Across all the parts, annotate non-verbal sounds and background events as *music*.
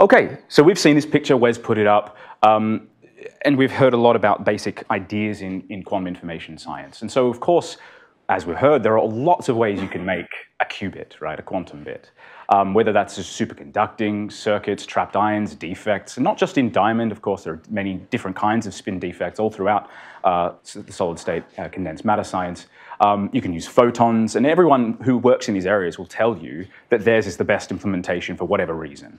Okay, so we've seen this picture, Wes put it up, um, and we've heard a lot about basic ideas in, in quantum information science. And so, of course, as we've heard, there are lots of ways you can make a qubit, right, a quantum bit. Um, whether that's superconducting circuits, trapped ions, defects, and not just in diamond, of course, there are many different kinds of spin defects all throughout uh, the solid state uh, condensed matter science. Um, you can use photons, and everyone who works in these areas will tell you that theirs is the best implementation for whatever reason.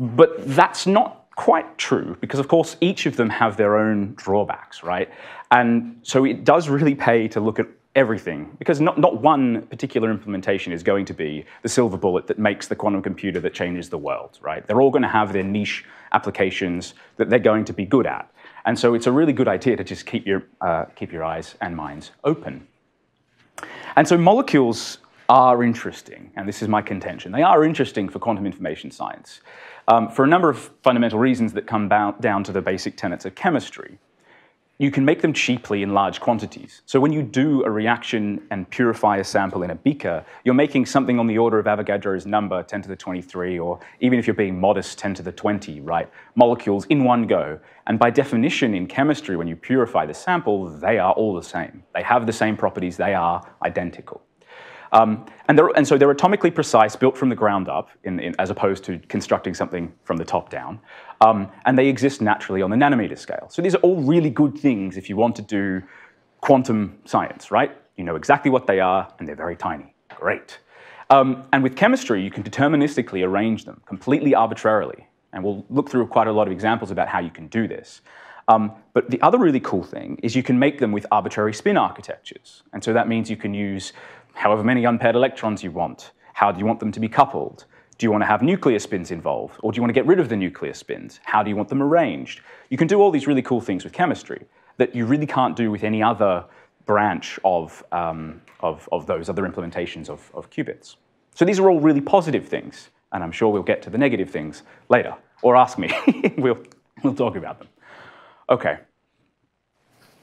But that's not quite true because, of course, each of them have their own drawbacks, right? And so it does really pay to look at everything because not, not one particular implementation is going to be the silver bullet that makes the quantum computer that changes the world, right? They're all going to have their niche applications that they're going to be good at. And so it's a really good idea to just keep your, uh, keep your eyes and minds open. And so molecules are interesting, and this is my contention. They are interesting for quantum information science um, for a number of fundamental reasons that come down to the basic tenets of chemistry you can make them cheaply in large quantities. So when you do a reaction and purify a sample in a beaker, you're making something on the order of Avogadro's number, 10 to the 23, or even if you're being modest, 10 to the 20, right? Molecules in one go. And by definition in chemistry, when you purify the sample, they are all the same. They have the same properties, they are identical. Um, and, and, so they're atomically precise, built from the ground up, in, in, as opposed to constructing something from the top down. Um, and they exist naturally on the nanometer scale. So these are all really good things if you want to do quantum science, right? You know exactly what they are, and they're very tiny. Great. Um, and with chemistry, you can deterministically arrange them completely arbitrarily. And we'll look through quite a lot of examples about how you can do this. Um, but the other really cool thing is you can make them with arbitrary spin architectures. And so that means you can use however many unpaired electrons you want. How do you want them to be coupled? Do you want to have nuclear spins involved? Or do you want to get rid of the nuclear spins? How do you want them arranged? You can do all these really cool things with chemistry that you really can't do with any other branch of, um, of, of, those other implementations of, of qubits. So these are all really positive things, and I'm sure we'll get to the negative things later, or ask me. *laughs* we'll, we'll talk about them. Okay.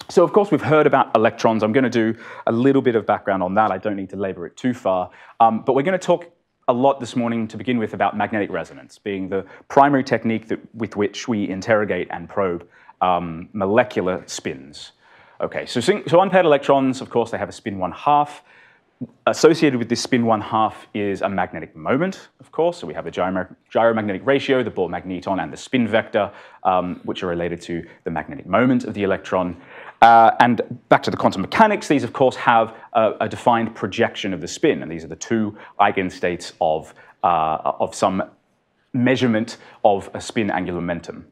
So of course we've heard about electrons. I'm going to do a little bit of background on that. I don't need to labor it too far. Um, but we're going to talk a lot this morning to begin with about magnetic resonance, being the primary technique that, with which we interrogate and probe um, molecular spins. Okay, so, so unpaired electrons, of course, they have a spin one half. Associated with this spin one half is a magnetic moment, of course. So we have the gyro gyromagnetic ratio, the Bohr magneton, and the spin vector, um, which are related to the magnetic moment of the electron. Uh, and back to the quantum mechanics, these of course have a, a, defined projection of the spin, and these are the two eigenstates of, uh, of some measurement of a spin angular momentum.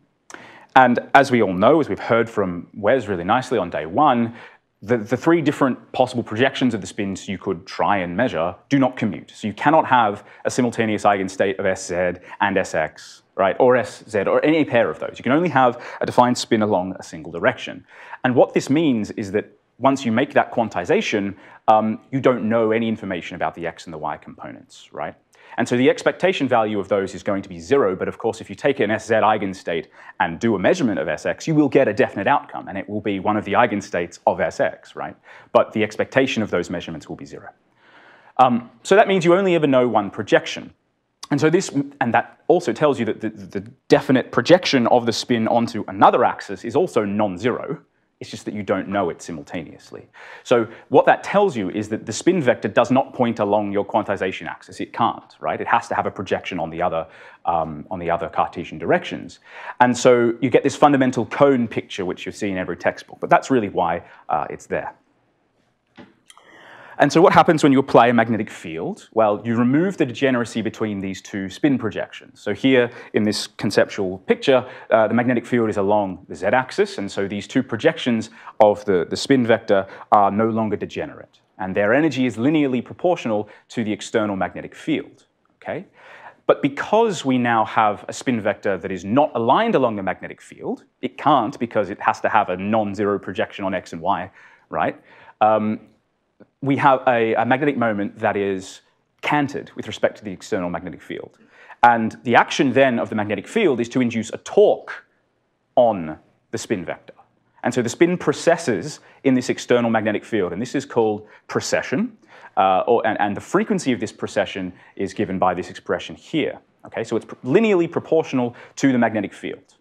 And as we all know, as we've heard from Wes really nicely on day one, the, the three different possible projections of the spins you could try and measure do not commute. So you cannot have a simultaneous eigenstate of Sz and Sx right, or Sz, or any pair of those. You can only have a defined spin along a single direction. And what this means is that once you make that quantization, um, you don't know any information about the x and the y components, right? And so the expectation value of those is going to be zero, but of course, if you take an Sz eigenstate and do a measurement of Sx, you will get a definite outcome, and it will be one of the eigenstates of Sx, right? But the expectation of those measurements will be zero. Um, so that means you only ever know one projection. And so this, and that also tells you that the, the definite projection of the spin onto another axis is also non-zero. It's just that you don't know it simultaneously. So what that tells you is that the spin vector does not point along your quantization axis. It can't, right? It has to have a projection on the other, um, on the other Cartesian directions. And so you get this fundamental cone picture, which you see in every textbook. But that's really why uh, it's there. And so what happens when you apply a magnetic field? Well, you remove the degeneracy between these two spin projections. So here in this conceptual picture, uh, the magnetic field is along the z-axis, and so these two projections of the, the spin vector are no longer degenerate. And their energy is linearly proportional to the external magnetic field, okay? But because we now have a spin vector that is not aligned along the magnetic field, it can't because it has to have a non-zero projection on x and y, right? Um, we have a, a magnetic moment that is canted with respect to the external magnetic field. And the action then of the magnetic field is to induce a torque on the spin vector. And so the spin precesses in this external magnetic field, and this is called precession. Uh, or, and, and, the frequency of this precession is given by this expression here. Okay, so it's linearly proportional to the magnetic field.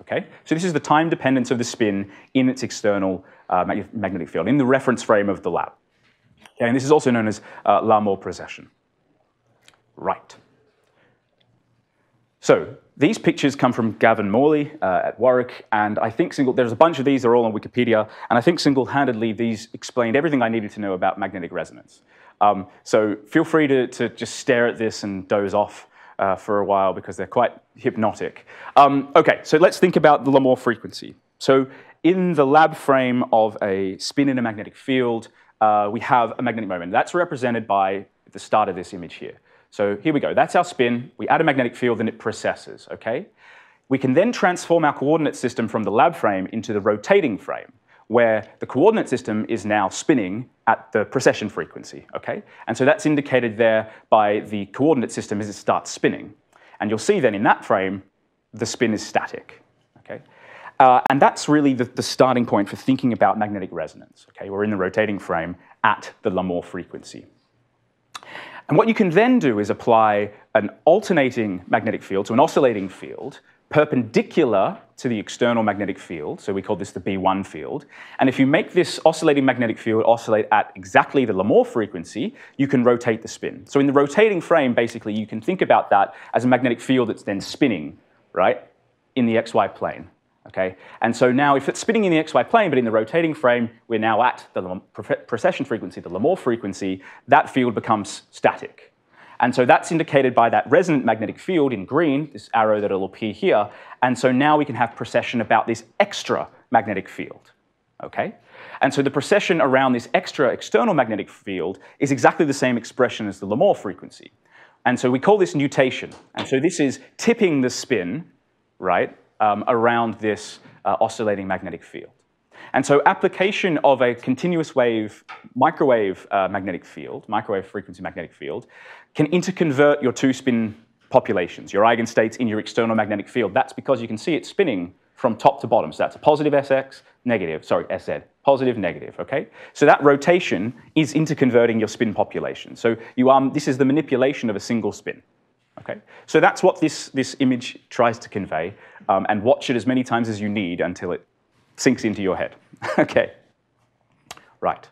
Okay, so this is the time dependence of the spin in its external uh, magnetic field, in the reference frame of the lab. Okay, and this is also known as uh, Larmor precession. Right. So these pictures come from Gavin Morley uh, at Warwick, and I think single, there's a bunch of these, they're all on Wikipedia, and I think single-handedly these explained everything I needed to know about magnetic resonance. Um, so feel free to, to just stare at this and doze off uh, for a while because they're quite hypnotic. Um, okay, so let's think about the Larmor frequency. So in the lab frame of a spin in a magnetic field, uh, we have a magnetic moment. That's represented by the start of this image here. So here we go. That's our spin. We add a magnetic field and it precesses, okay? We can then transform our coordinate system from the lab frame into the rotating frame, where the coordinate system is now spinning at the precession frequency, okay? And so that's indicated there by the coordinate system as it starts spinning. And you'll see then in that frame, the spin is static? Uh, and that's really the, the, starting point for thinking about magnetic resonance, okay? We're in the rotating frame at the Larmor frequency. And what you can then do is apply an alternating magnetic field, so an oscillating field, perpendicular to the external magnetic field, so we call this the B1 field. And if you make this oscillating magnetic field oscillate at exactly the Larmor frequency, you can rotate the spin. So in the rotating frame, basically, you can think about that as a magnetic field that's then spinning, right, in the xy plane. Okay? And so now if it's spinning in the xy plane, but in the rotating frame, we're now at the precession frequency, the Larmor frequency, that field becomes static. And so that's indicated by that resonant magnetic field in green, this arrow that will appear here. And so now we can have precession about this extra magnetic field. Okay? And so the precession around this extra external magnetic field is exactly the same expression as the Larmor frequency. And so we call this nutation. And so this is tipping the spin, right, um, around this uh, oscillating magnetic field. And so application of a continuous wave microwave uh, magnetic field, microwave frequency magnetic field, can interconvert your two spin populations, your eigenstates in your external magnetic field. That's because you can see it spinning from top to bottom. So that's a positive SX, negative, sorry, SZ, positive, negative, okay? So that rotation is interconverting your spin population. So you, um, this is the manipulation of a single spin. Okay? So that's what this, this image tries to convey, um, and watch it as many times as you need until it sinks into your head. *laughs* okay, right.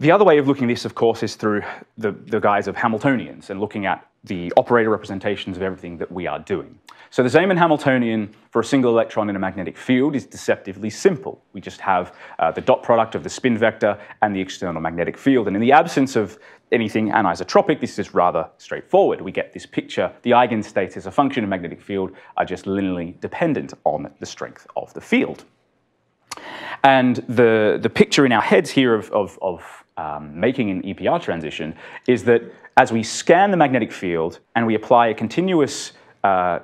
The other way of looking at this, of course, is through the, the guise of Hamiltonians and looking at the operator representations of everything that we are doing. So the Zeeman Hamiltonian for a single electron in a magnetic field is deceptively simple. We just have uh, the dot product of the spin vector and the external magnetic field. And in the absence of anything anisotropic, this is rather straightforward. We get this picture. The eigenstates as a function of magnetic field are just linearly dependent on the strength of the field. And the, the picture in our heads here of, of, of um, making an EPR transition is that as we scan the magnetic field and we apply a continuous uh,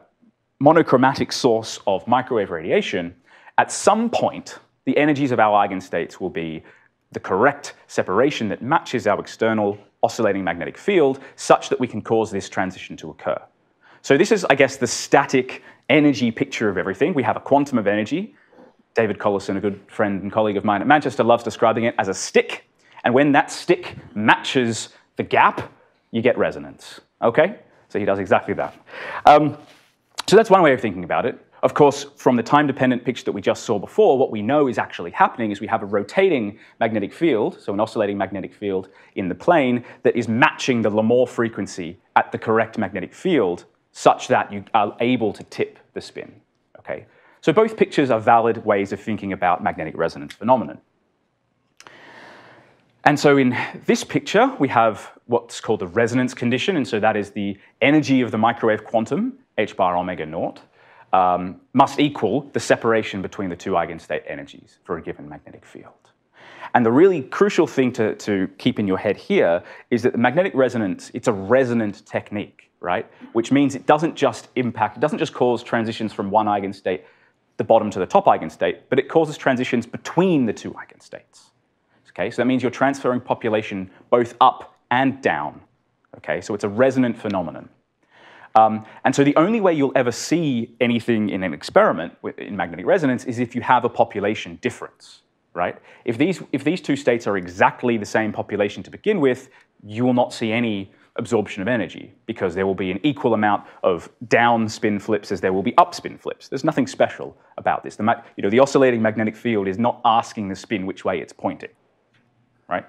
monochromatic source of microwave radiation, at some point, the energies of our eigenstates will be the correct separation that matches our external oscillating magnetic field such that we can cause this transition to occur. So this is, I guess, the static energy picture of everything. We have a quantum of energy. David Collison, a good friend and colleague of mine at Manchester, loves describing it as a stick. And when that stick matches the gap, you get resonance. Okay? So he does exactly that. Um, so that's one way of thinking about it. Of course, from the time-dependent picture that we just saw before, what we know is actually happening is we have a rotating magnetic field, so an oscillating magnetic field in the plane that is matching the Larmor frequency at the correct magnetic field such that you are able to tip the spin. Okay? So both pictures are valid ways of thinking about magnetic resonance phenomenon. And so in this picture, we have what's called the resonance condition, and so that is the energy of the microwave quantum h bar omega naught, um, must equal the separation between the two eigenstate energies for a given magnetic field. And the really crucial thing to, to keep in your head here is that the magnetic resonance, it's a resonant technique, right? Which means it doesn't just impact, it doesn't just cause transitions from one eigenstate, the bottom to the top eigenstate, but it causes transitions between the two eigenstates. Okay, so that means you're transferring population both up and down. Okay, so it's a resonant phenomenon. Um, and so the only way you'll ever see anything in an experiment in magnetic resonance is if you have a population difference, right? If these, if these two states are exactly the same population to begin with, you will not see any absorption of energy because there will be an equal amount of down spin flips as there will be up spin flips. There's nothing special about this. The, you know, the oscillating magnetic field is not asking the spin which way it's pointing, right?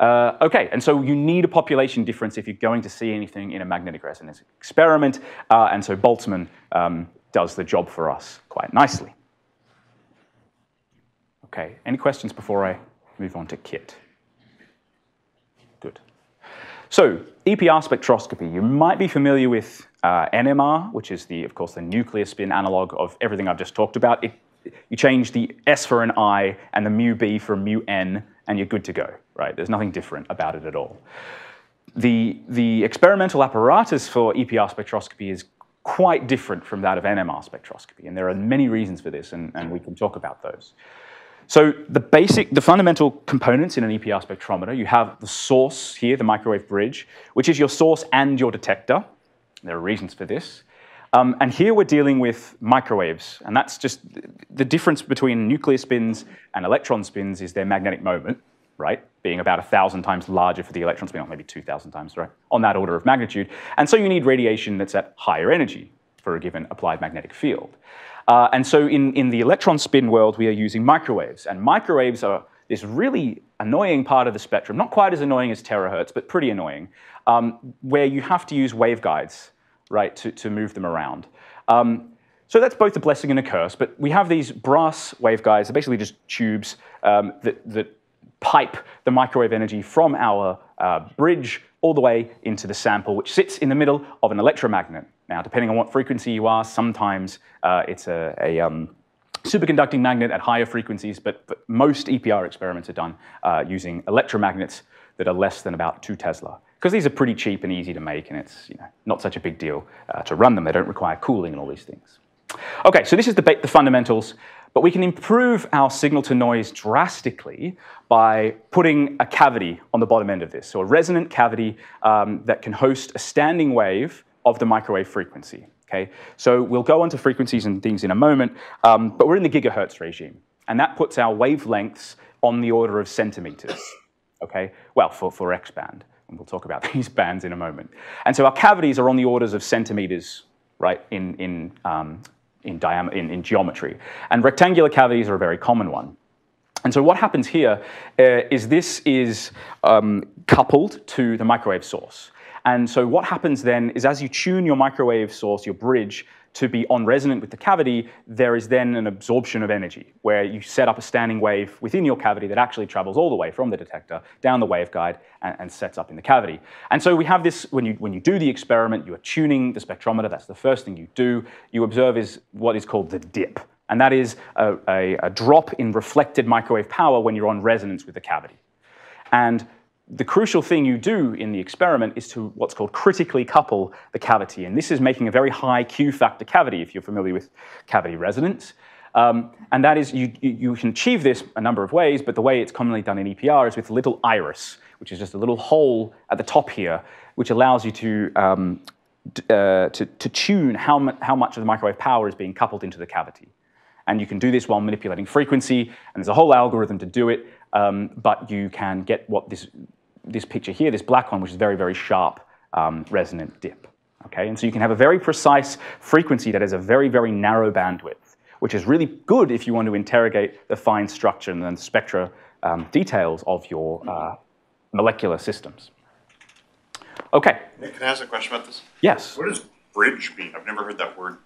Uh, okay, and so you need a population difference if you're going to see anything in a magnetic resonance experiment, uh, and so Boltzmann um, does the job for us quite nicely. Okay, any questions before I move on to KIT? Good. So, EPR spectroscopy, you might be familiar with uh, NMR, which is the, of course, the nuclear spin analog of everything I've just talked about. It, you change the S for an I and the mu B for mu N, and you're good to go, right? There's nothing different about it at all. The, the experimental apparatus for EPR spectroscopy is quite different from that of NMR spectroscopy, and there are many reasons for this, and, and we can talk about those. So the basic, the fundamental components in an EPR spectrometer, you have the source here, the microwave bridge, which is your source and your detector. There are reasons for this. Um, and here we're dealing with microwaves, and that's just the difference between nuclear spins and electron spins is their magnetic moment, right? Being about a thousand times larger for the electron spin, or maybe 2,000 times, right? On that order of magnitude. And so you need radiation that's at higher energy for a given applied magnetic field. Uh, and so in, in the electron spin world, we are using microwaves. And microwaves are this really annoying part of the spectrum, not quite as annoying as terahertz, but pretty annoying, um, where you have to use waveguides right, to, to move them around. Um, so that's both a blessing and a curse, but we have these brass waveguides, they're basically just tubes um, that, that pipe the microwave energy from our uh, bridge all the way into the sample, which sits in the middle of an electromagnet. Now, depending on what frequency you are, sometimes uh, it's a, a um, superconducting magnet at higher frequencies, but, but most EPR experiments are done uh, using electromagnets that are less than about two Tesla because these are pretty cheap and easy to make, and it's you know, not such a big deal uh, to run them. They don't require cooling and all these things. Okay, so this is the, the fundamentals, but we can improve our signal to noise drastically by putting a cavity on the bottom end of this, so a resonant cavity um, that can host a standing wave of the microwave frequency. Okay, so we'll go on to frequencies and things in a moment, um, but we're in the gigahertz regime, and that puts our wavelengths on the order of centimeters. Okay, well, for, for X band. And we'll talk about *laughs* these bands in a moment. And so our cavities are on the orders of centimeters, right, in, in, um, in, diameter, in, in geometry. And rectangular cavities are a very common one. And so what happens here uh, is this is um, coupled to the microwave source. And so what happens then is as you tune your microwave source, your bridge, to be on resonant with the cavity, there is then an absorption of energy where you set up a standing wave within your cavity that actually travels all the way from the detector down the waveguide and, and sets up in the cavity. And so we have this, when you, when you do the experiment, you are tuning the spectrometer, that's the first thing you do. You observe is what is called the dip. And that is a, a, a drop in reflected microwave power when you're on resonance with the cavity. And the crucial thing you do in the experiment is to what's called critically couple the cavity. And this is making a very high Q factor cavity, if you're familiar with cavity resonance. Um, and that is, you, you can achieve this a number of ways, but the way it's commonly done in EPR is with a little iris, which is just a little hole at the top here, which allows you to, um, uh, to, to, tune how, mu how much of the microwave power is being coupled into the cavity. And you can do this while manipulating frequency, and there's a whole algorithm to do it, um, but you can get what this this picture here, this black one, which is very, very sharp um, resonant dip. Okay, and so you can have a very precise frequency that has a very, very narrow bandwidth, which is really good if you want to interrogate the fine structure and the spectra um, details of your uh, molecular systems. Okay. Nick, can I ask a question about this? Yes. What does bridge mean? I've never heard that word.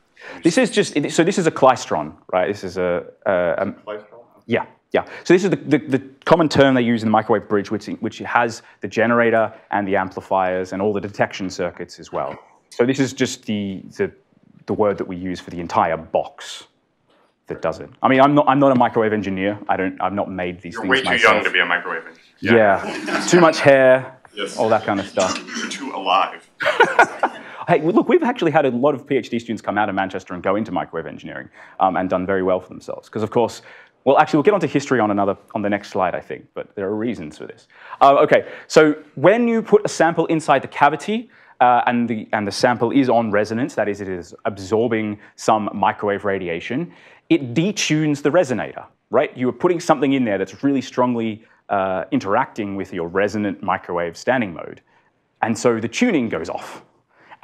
This is just, so this is a klystron, right? This is a, a, a Klystron? yeah. Yeah, so this is the, the, the, common term they use in the microwave bridge, which, which has the generator and the amplifiers and all the detection circuits as well. So this is just the, the, the word that we use for the entire box that does it. I mean, I'm not, I'm not a microwave engineer. I don't, I've not made these You're things way too myself. young to be a microwave engineer. Yeah, too much hair, Yes. all that kind of stuff. You're too alive. *laughs* Hey, well, look, we've actually had a lot of PhD students come out of Manchester and go into microwave engineering um, and done very well for themselves. Because, of course, well, actually, we'll get onto history on another on the next slide, I think, but there are reasons for this. Uh, okay, so when you put a sample inside the cavity, uh, and, the, and the sample is on resonance, that is, it is absorbing some microwave radiation, it detunes the resonator, right? You are putting something in there that's really strongly uh, interacting with your resonant microwave standing mode. And so the tuning goes off.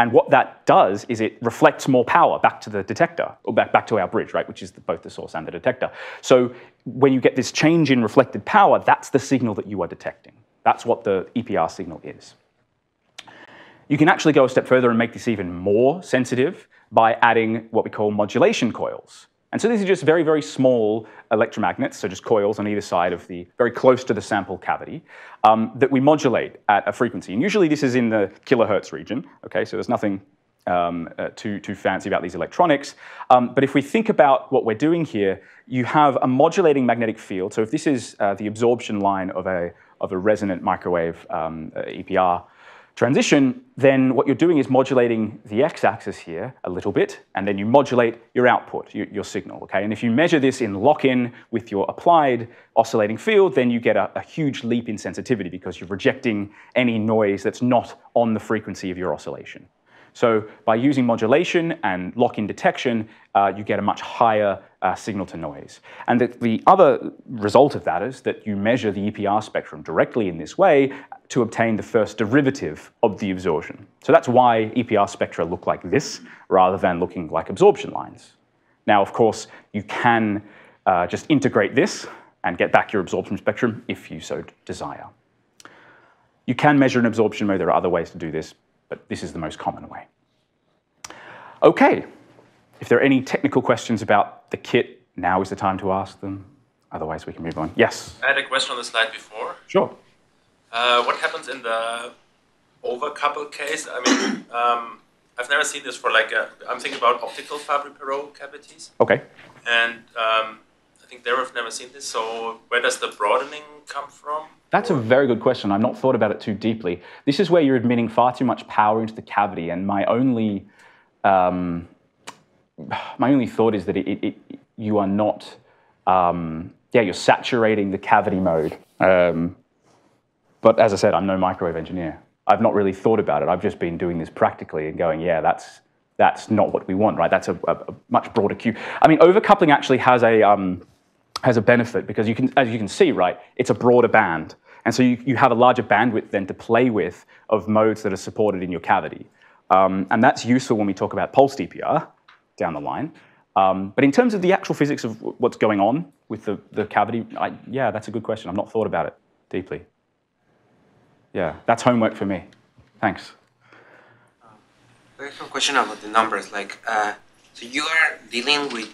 And what that does is it reflects more power back to the detector, or back, back to our bridge, right, which is the, both the source and the detector. So when you get this change in reflected power, that's the signal that you are detecting. That's what the EPR signal is. You can actually go a step further and make this even more sensitive by adding what we call modulation coils. And so these are just very, very small electromagnets, so just coils on either side of the, very close to the sample cavity, um, that we modulate at a frequency. And usually this is in the kilohertz region, okay, so there's nothing um, uh, too, too fancy about these electronics. Um, but if we think about what we're doing here, you have a modulating magnetic field. So if this is uh, the absorption line of a, of a resonant microwave um, uh, EPR, transition, then what you're doing is modulating the x-axis here a little bit, and then you modulate your output, your, your signal, okay? And if you measure this in lock-in with your applied oscillating field, then you get a, a, huge leap in sensitivity because you're rejecting any noise that's not on the frequency of your oscillation. So by using modulation and lock-in detection, uh, you get a much higher uh, signal to noise. And the, the, other result of that is that you measure the EPR spectrum directly in this way to obtain the first derivative of the absorption. So that's why EPR spectra look like this rather than looking like absorption lines. Now, of course, you can uh, just integrate this and get back your absorption spectrum if you so desire. You can measure an absorption mode. There are other ways to do this, but this is the most common way. Okay, if there are any technical questions about the kit, now is the time to ask them. Otherwise, we can move on. Yes? I had a question on the slide before. Sure. Uh, what happens in the overcouple case? I mean, um, I've never seen this for like, i am thinking about optical Fabry-Perot cavities. Okay. And um, think there I've never seen this. So where does the broadening come from? That's a very good question. I've not thought about it too deeply. This is where you're admitting far too much power into the cavity, and my only um, my only thought is that it, it, it, you are not, um, yeah, you're saturating the cavity mode. Um, but as I said, I'm no microwave engineer. I've not really thought about it. I've just been doing this practically and going, yeah, that's that's not what we want, right? That's a, a, a much broader cue. I mean, overcoupling actually has a um, has a benefit because you can, as you can see, right, it's a broader band. And so you, you have a larger bandwidth then to play with of modes that are supported in your cavity. Um, and that's useful when we talk about pulse EPR down the line. Um, but in terms of the actual physics of what's going on with the, the cavity, I, yeah, that's a good question. I've not thought about it deeply. Yeah, that's homework for me. Thanks. I have a question about the numbers. Like, uh, so you are dealing with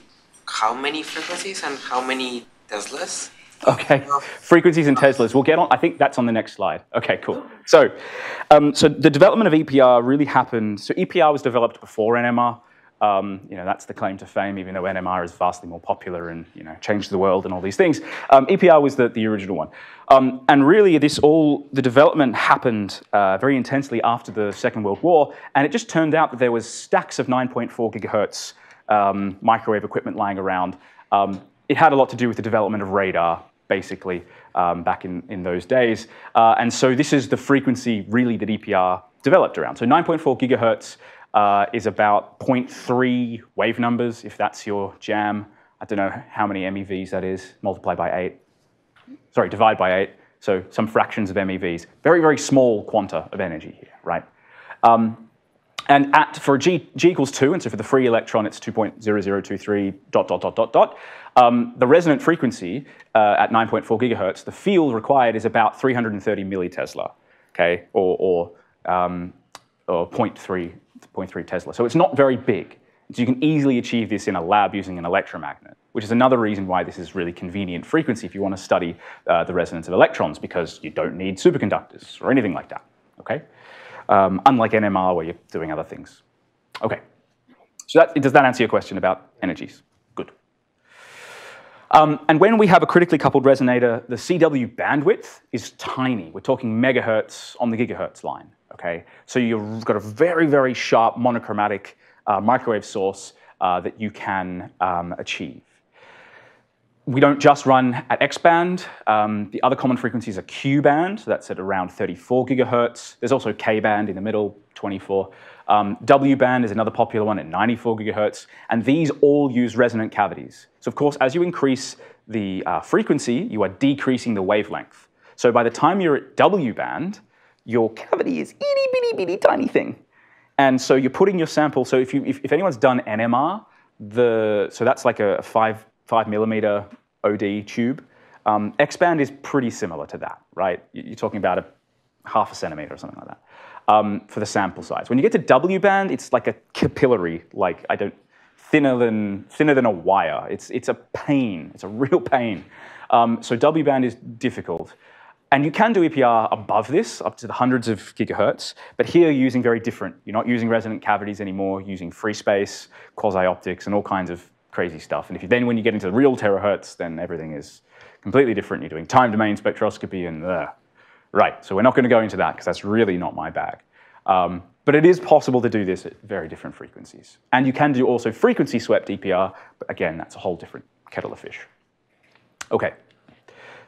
how many frequencies and how many Teslas? Okay, frequencies and Teslas. We'll get on. I think that's on the next slide. Okay, cool. So, um, so the development of EPR really happened. So EPR was developed before NMR. Um, you know, that's the claim to fame, even though NMR is vastly more popular and you know changed the world and all these things. Um, EPR was the, the original one, um, and really, this all the development happened uh, very intensely after the Second World War, and it just turned out that there was stacks of 9.4 gigahertz um, microwave equipment lying around. Um, it had a lot to do with the development of radar, basically, um, back in, in those days. Uh, and so this is the frequency really that EPR developed around. So 9.4 gigahertz uh, is about 0.3 wave numbers, if that's your jam. I don't know how many MeVs that is, multiply by eight. Sorry, divide by eight. So some fractions of MeVs. Very, very small quanta of energy here, right? Um, and at, for G, G equals 2, and so for the free electron, it's 2.0023 dot, dot, dot, dot, dot. Um, the resonant frequency uh, at 9.4 gigahertz, the field required is about 330 millitesla, okay, or, or, um, or 0.3, 0.3 Tesla. So it's not very big. So you can easily achieve this in a lab using an electromagnet, which is another reason why this is really convenient frequency if you want to study uh, the resonance of electrons, because you don't need superconductors or anything like that, okay? Um, unlike NMR where you're doing other things. Okay, so that, does that answer your question about energies? Good. Um, and when we have a critically coupled resonator, the CW bandwidth is tiny. We're talking megahertz on the gigahertz line, okay? So you've got a very, very sharp monochromatic uh, microwave source uh, that you can um, achieve we don't just run at X band. Um, the other common frequencies are Q band, so that's at around 34 gigahertz. There's also K band in the middle, 24. Um, w band is another popular one at 94 gigahertz, and these all use resonant cavities. So of course, as you increase the uh, frequency, you are decreasing the wavelength. So by the time you're at W band, your cavity is itty bitty bitty tiny thing. And so you're putting your sample. So if you if, if anyone's done NMR, the so that's like a five five millimeter OD tube. Um, X-band is pretty similar to that, right? You- You're talking about a half a centimeter or something like that um, for the sample size. When you get to W band, it's like a capillary, like I don't thinner than thinner than a wire. It's it's a pain. It's a real pain. Um, so W band is difficult. And you can do EPR above this, up to the hundreds of gigahertz, but here you're using very different. You're not using resonant cavities anymore, using free space, quasi-optics, and all kinds of crazy stuff. And if you, then when you get into the real terahertz, then everything is completely different. You're doing time domain spectroscopy and uh, right. So we're not going to go into that because that's really not my bag. Um, but it is possible to do this at very different frequencies. And you can do also frequency swept EPR, but again, that's a whole different kettle of fish. Okay.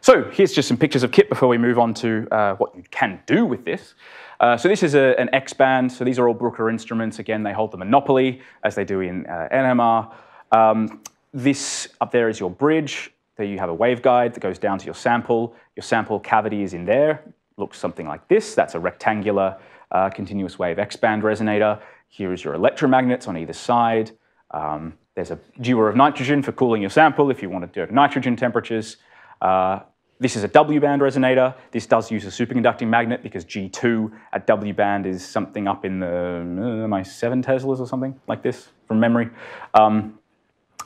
So here's just some pictures of kit before we move on to uh, what you can do with this. Uh, so this is a, an X-band. So these are all Bruker instruments. Again, they hold the monopoly, as they do in uh, NMR. Um, this up there is your bridge. There you have a waveguide that goes down to your sample. Your sample cavity is in there. Looks something like this. That's a rectangular uh, continuous wave X-band resonator. Here is your electromagnets on either side. Um, there's a dewar of nitrogen for cooling your sample if you want to do nitrogen temperatures. Uh, this is a W-band resonator. This does use a superconducting magnet because G2 at W-band is something up in the uh, my seven Teslas or something like this from memory. Um,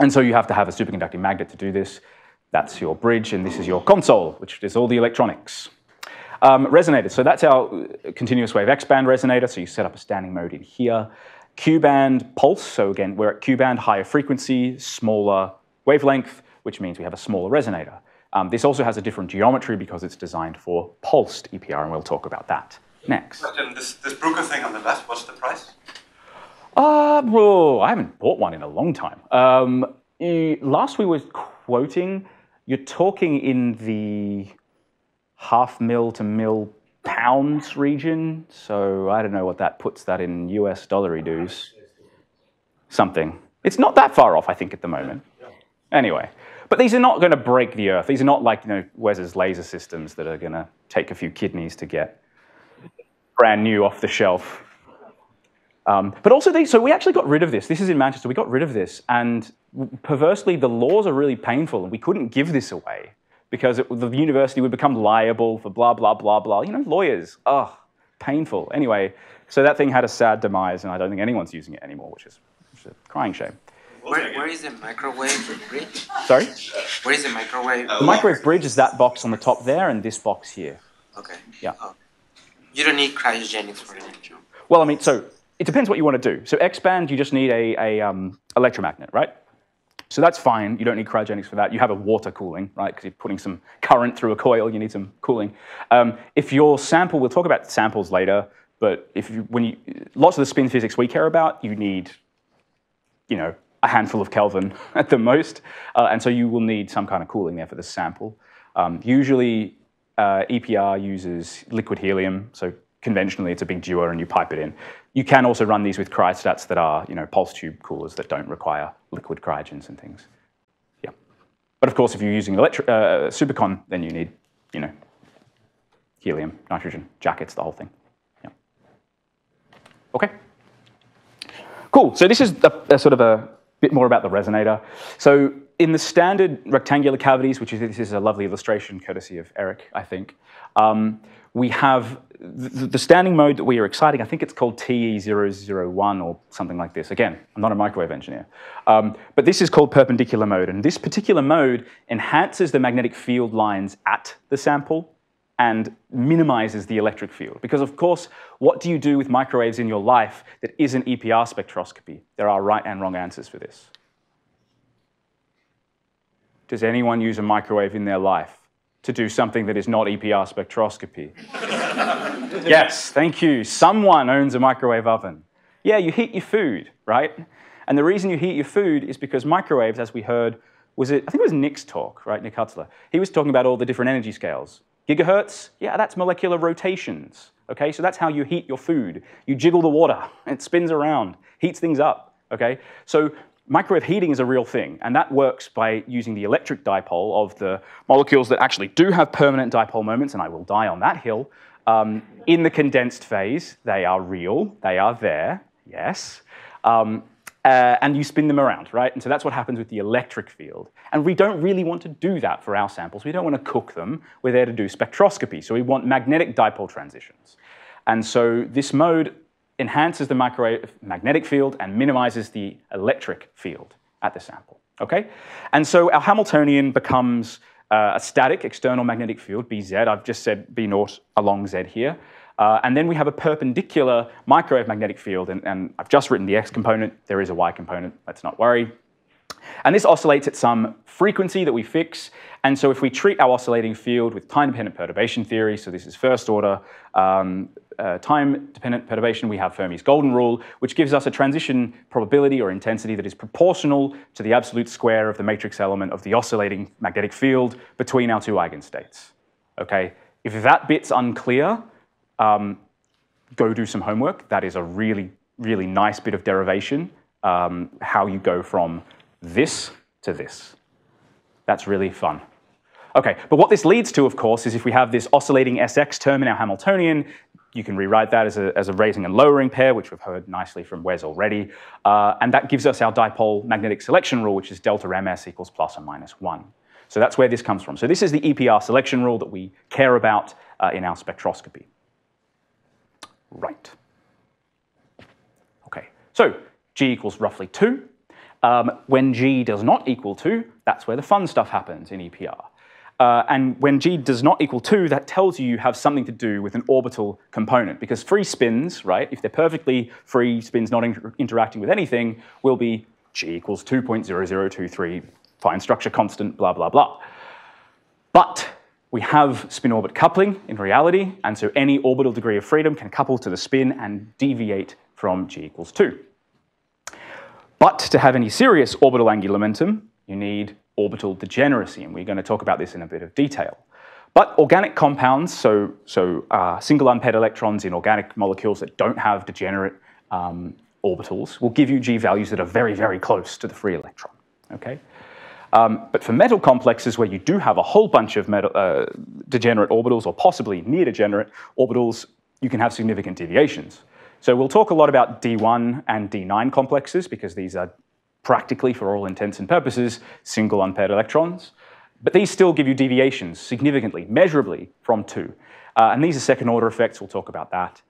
and so you have to have a superconducting magnet to do this. That's your bridge, and this is your console, which is all the electronics. Um, resonator, so that's our uh, continuous wave X-band resonator. So you set up a standing mode in here. Q-band pulse, so again, we're at Q-band, higher frequency, smaller wavelength, which means we have a smaller resonator. Um, this also has a different geometry because it's designed for pulsed EPR, and we'll talk about that next. Question, this, this Bruker thing on the left, what's the price? Well, I haven't bought one in a long time. Um, last we were quoting, you're talking in the half mil to mil pounds region. So I don't know what that puts that in US dollary dues. Something. It's not that far off, I think, at the moment. Anyway, but these are not going to break the earth. These are not like you know Wes's laser systems that are going to take a few kidneys to get brand new off the shelf. Um, but also, they, so we actually got rid of this. This is in Manchester. We got rid of this, and perversely, the laws are really painful, and we couldn't give this away because it, the university would become liable for blah blah blah blah. You know, lawyers. Ugh, painful. Anyway, so that thing had a sad demise, and I don't think anyone's using it anymore, which is, which is a crying shame. Where, where is the microwave bridge? Sorry, Where is the microwave? the microwave bridge is that box on the top there, and this box here. Okay. Yeah. Oh. You don't need cryogenics for it. Well, I mean, so it depends what you want to do. So X-band, you just need a, a um, electromagnet, right? So that's fine. You don't need cryogenics for that. You have a water cooling, right? Because you're putting some current through a coil. You need some cooling. Um, if your sample, we'll talk about samples later. But if you, when you, lots of the spin physics we care about, you need, you know, a handful of Kelvin *laughs* at the most, uh, and so you will need some kind of cooling there for the sample. Um, usually, uh, EPR uses liquid helium, so conventionally it's a big dewar and you pipe it in. You can also run these with cryostats that are, you know, pulse tube coolers that don't require liquid cryogens and things. Yeah, but of course, if you're using electri- uh, supercon, then you need, you know, helium, nitrogen, jackets, the whole thing. Yeah. Okay. Cool. So this is a, a sort of a bit more about the resonator. So in the standard rectangular cavities, which is this is a lovely illustration courtesy of Eric, I think, um, we have the, the standing mode that we are exciting. I think it's called TE001 or something like this. Again, I'm not a microwave engineer. Um, but this is called perpendicular mode. And this particular mode enhances the magnetic field lines at the sample and minimizes the electric field. Because, of course, what do you do with microwaves in your life that isn't EPR spectroscopy? There are right and wrong answers for this. Does anyone use a microwave in their life to do something that is not EPR spectroscopy? *laughs* yes, thank you. Someone owns a microwave oven. Yeah, you heat your food, right? And the reason you heat your food is because microwaves, as we heard, was it, I think it was Nick's talk, right? Nick Hutzler. He was talking about all the different energy scales. Gigahertz, yeah, that's molecular rotations. Okay, so that's how you heat your food. You jiggle the water, it spins around, heats things up. Okay, so microwave heating is a real thing, and that works by using the electric dipole of the molecules that actually do have permanent dipole moments, and I will die on that hill. Um, in the condensed phase, they are real, they are there, yes. Um, uh, and you spin them around, right? And so that's what happens with the electric field. And we don't really want to do that for our samples. We don't want to cook them. We're there to do spectroscopy. So we want magnetic dipole transitions. And so this mode enhances the magnetic field and minimizes the electric field at the sample. Okay? And so our Hamiltonian becomes uh, a static external magnetic field, Bz. I've just said B naught along Z here. Uh, and then we have a perpendicular microwave magnetic field, and, and I've just written the X component. There is a Y component, let's not worry. And this oscillates at some frequency that we fix. And so if we treat our oscillating field with time-dependent perturbation theory, so this is first order um, uh, time-dependent perturbation, we have Fermi's golden rule, which gives us a transition probability or intensity that is proportional to the absolute square of the matrix element of the oscillating magnetic field between our two eigenstates. Okay, if that bit's unclear, um, go do some homework. That is a really, really nice bit of derivation, um, how you go from this to this. That's really fun. Okay, but what this leads to, of course, is if we have this oscillating SX term in our Hamiltonian, you can rewrite that as a, as a raising and lowering pair, which we've heard nicely from Wes already. Uh, and that gives us our dipole magnetic selection rule, which is delta ms equals plus or minus 1. So that's where this comes from. So this is the EPR selection rule that we care about uh, in our spectroscopy. Right. Okay, so G equals roughly 2. Um, when G does not equal 2, that's where the fun stuff happens in EPR. Uh, and when G does not equal 2, that tells you you have something to do with an orbital component. Because free spins, right, if they're perfectly free spins not inter interacting with anything, will be G equals 2.0023, fine structure constant, blah, blah, blah. But we have spin orbit coupling in reality, and so any orbital degree of freedom can couple to the spin and deviate from G equals 2. But to have any serious orbital angular momentum, you need orbital degeneracy, and we're going to talk about this in a bit of detail. But organic compounds, so, so uh, single unpaired electrons in organic molecules that don't have degenerate um, orbitals, will give you G values that are very, very close to the free electron. Okay? Um, but for metal complexes where you do have a whole bunch of metal, uh, degenerate orbitals or possibly near degenerate orbitals, you can have significant deviations. So we'll talk a lot about D1 and D9 complexes because these are practically, for all intents and purposes, single unpaired electrons. But these still give you deviations significantly, measurably from 2. Uh, and these are second order effects, we'll talk about that.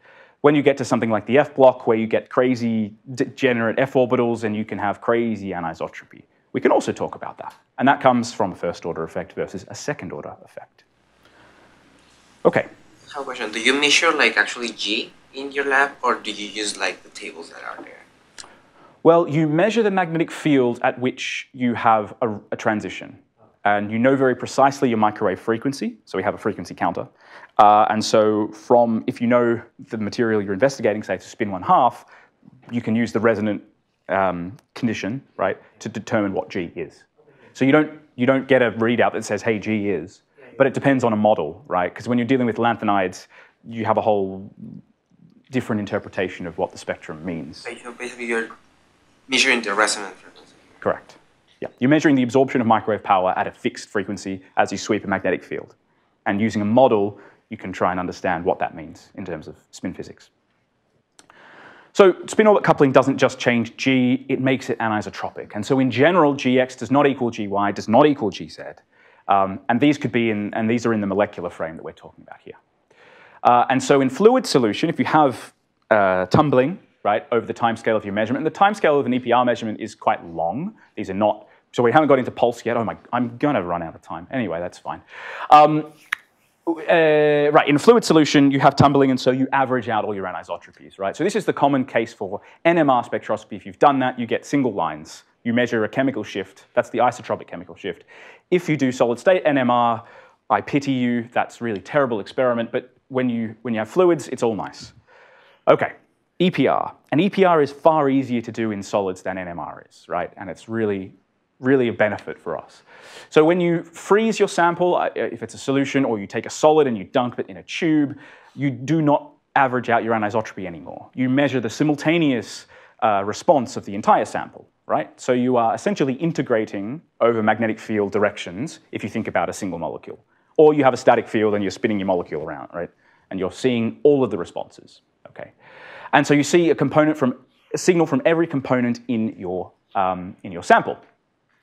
When you get to something like the F block, where you get crazy degenerate F orbitals and you can have crazy anisotropy, we can also talk about that. And that comes from a first order effect versus a second order effect. Okay. A question. Do you measure like actually G in your lab or do you use like the tables that are there? Well, you measure the magnetic field at which you have a, a transition. And you know very precisely your microwave frequency. So we have a frequency counter. Uh, and so from, if you know the material you're investigating, say to spin one half, you can use the resonant um, condition, right, to determine what G is. So you don't, you don't get a readout that says, hey, G is, but it depends on a model, right? Because when you're dealing with lanthanides, you have a whole different interpretation of what the spectrum means. Basically you're measuring the resonant frequency. Correct. Yeah, you're measuring the absorption of microwave power at a fixed frequency as you sweep a magnetic field. And using a model, you can try and understand what that means in terms of spin physics. So spin orbit coupling doesn't just change G, it makes it anisotropic. And so in general, Gx does not equal Gy, does not equal Gz. Um, and these could be in, and these are in the molecular frame that we're talking about here. Uh, and so in fluid solution, if you have uh, tumbling, right, over the time scale of your measurement, and the time scale of an EPR measurement is quite long. These are not, so we haven't got into pulse yet. Oh my, I'm gonna run out of time. Anyway, that's fine. Um, uh, right, in a fluid solution, you have tumbling, and so you average out all your anisotropies, right? So this is the common case for NMR spectroscopy. If you've done that, you get single lines. You measure a chemical shift. That's the isotropic chemical shift. If you do solid state NMR, I pity you. That's really terrible experiment. But when you when you have fluids, it's all nice. Okay, EPR. And EPR is far easier to do in solids than NMR is, right? And it's really really a benefit for us. So when you freeze your sample, uh, if it's a solution, or you take a solid and you dunk it in a tube, you do not average out your anisotropy anymore. You measure the simultaneous uh, response of the entire sample, right? So you are essentially integrating over magnetic field directions if you think about a single molecule. Or you have a static field and you're spinning your molecule around, right? and you're seeing all of the responses. And so you see a component from a signal from every component in your um, in your sample.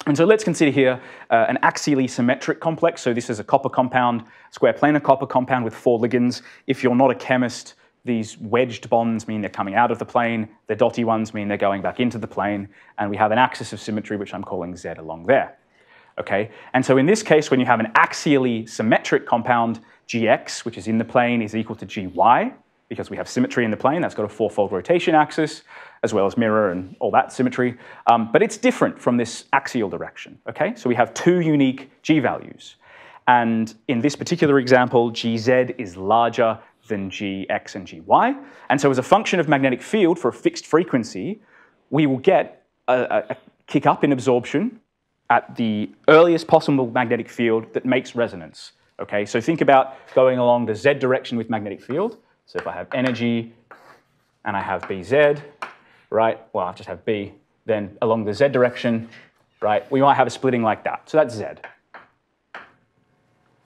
And so let's consider here uh, an axially symmetric complex. So this is a copper compound, square planar copper compound with four ligands. If you're not a chemist, these wedged bonds mean they're coming out of the plane. The dotty ones mean they're going back into the plane. And we have an axis of symmetry, which I'm calling Z along there. Okay? And so in this case, when you have an axially symmetric compound, Gx, which is in the plane, is equal to Gy, because we have symmetry in the plane. That's got a fourfold rotation axis, as well as mirror and all that symmetry. Um, but it's different from this axial direction. Okay? So we have two unique G values. And in this particular example, Gz is larger than Gx and Gy. And so as a function of magnetic field for a fixed frequency, we will get a, a kick up in absorption at the earliest possible magnetic field that makes resonance. Okay, so think about going along the z direction with magnetic field. So if I have energy and I have Bz, right, well, I just have B, then along the z direction, right, we might have a splitting like that. So that's z.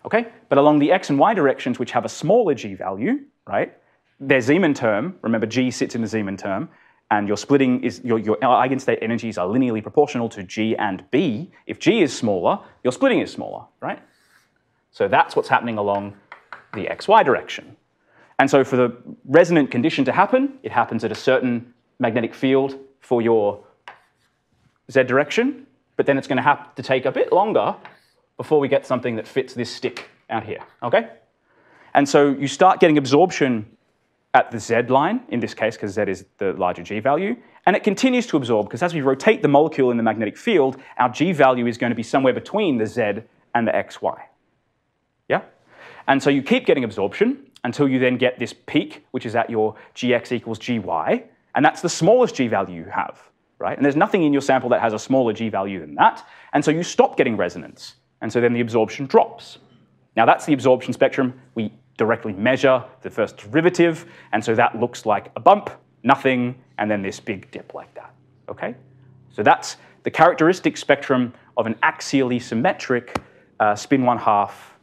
Okay? But along the x and y directions, which have a smaller g value, right, their Zeeman term, remember g sits in the Zeeman term, and your splitting is, your, your eigenstate energies are linearly proportional to g and b. If g is smaller, your splitting is smaller, right? So that's what's happening along the xy direction. And so for the resonant condition to happen, it happens at a certain magnetic field for your z direction, but then it's going to have to take a bit longer before we get something that fits this stick out here, okay? And so you start getting absorption at the z line, in this case, because z is the larger g value, and it continues to absorb, because as we rotate the molecule in the magnetic field, our g value is going to be somewhere between the z and the xy. Yeah? And so you keep getting absorption until you then get this peak, which is at your gx equals gy, and that's the smallest g value you have, right? And there's nothing in your sample that has a smaller g value than that, and so you stop getting resonance. And so then the absorption drops. Now that's the absorption spectrum. We directly measure the first derivative, and so that looks like a bump, nothing, and then this big dip like that. Okay? So that's the characteristic spectrum of an axially symmetric uh, spin one half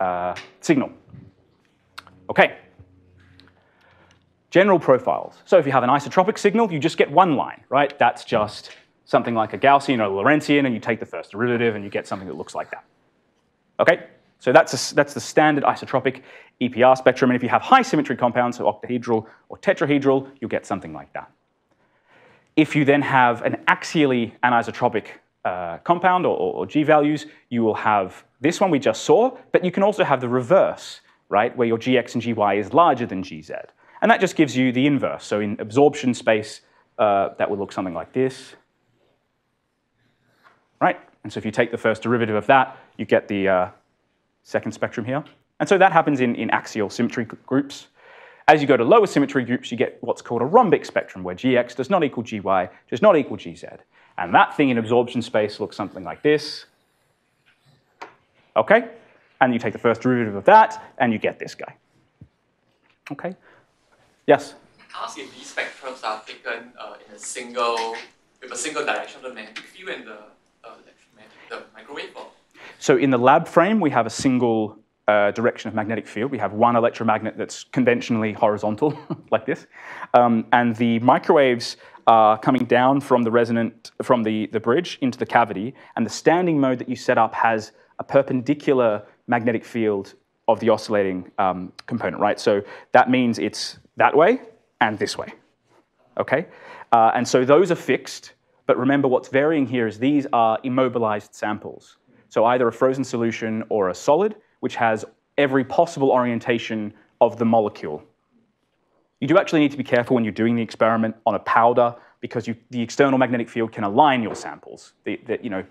uh, signal. Okay. General profiles. So if you have an isotropic signal, you just get one line, right? That's just something like a Gaussian or a Lorentzian, and you take the first derivative and you get something that looks like that. Okay, so that's, a, that's the standard isotropic EPR spectrum, and if you have high symmetry compounds, so octahedral or tetrahedral, you'll get something like that. If you then have an axially anisotropic uh, compound or, or, or G values, you will have this one we just saw, but you can also have the reverse, right, where your Gx and Gy is larger than Gz. And that just gives you the inverse. So in absorption space, uh, that would look something like this right? And so if you take the first derivative of that, you get the uh, second spectrum here. And so that happens in, in axial symmetry groups. As you go to lower symmetry groups, you get what's called a rhombic spectrum, where Gx does not equal Gy, does not equal Gz. And that thing in absorption space looks something like this. Okay? And you take the first derivative of that, and you get this guy. Okay? Yes? Ask if these spectrums are taken uh, in a single, with a single direction of the magnetic field and the the microwave? Or? So in the lab frame, we have a single uh, direction of magnetic field. We have one electromagnet that's conventionally horizontal, *laughs* like this. Um, and the microwaves are coming down from the resonant, from the, the bridge into the cavity. And the standing mode that you set up has a perpendicular magnetic field of the oscillating um, component, right? So that means it's that way and this way, okay? Uh, and so those are fixed. But remember, what's varying here is these are immobilized samples. So either a frozen solution or a solid, which has every possible orientation of the molecule. You do actually need to be careful when you're doing the experiment on a powder because you, the external magnetic field can align your samples. The, the, you know,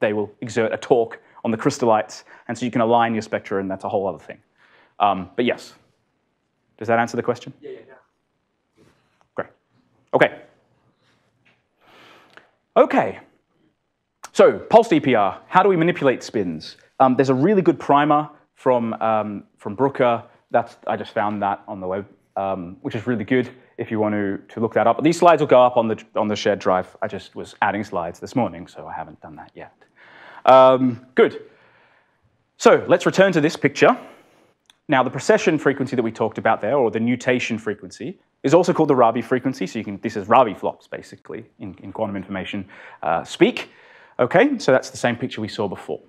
they will exert a torque on the crystallites, and so you can align your spectra, and that's a whole other thing. Um, but yes, does that answer the question? Yeah, yeah, yeah. Great. Okay. Okay, so pulsed EPR, how do we manipulate spins? Um, there's a really good primer from, um, from Bruker. That's, I just found that on the web, um, which is really good if you want to, to look that up. These slides will go up on the, on the shared drive. I just was adding slides this morning, so I haven't done that yet. Um, good. So let's return to this picture. now the precession frequency that we talked about there, or the nutation frequency, is also called the Rabi frequency. So you can, this is Rabi flops basically in, in quantum information uh, speak. Okay, so that's the same picture we saw before.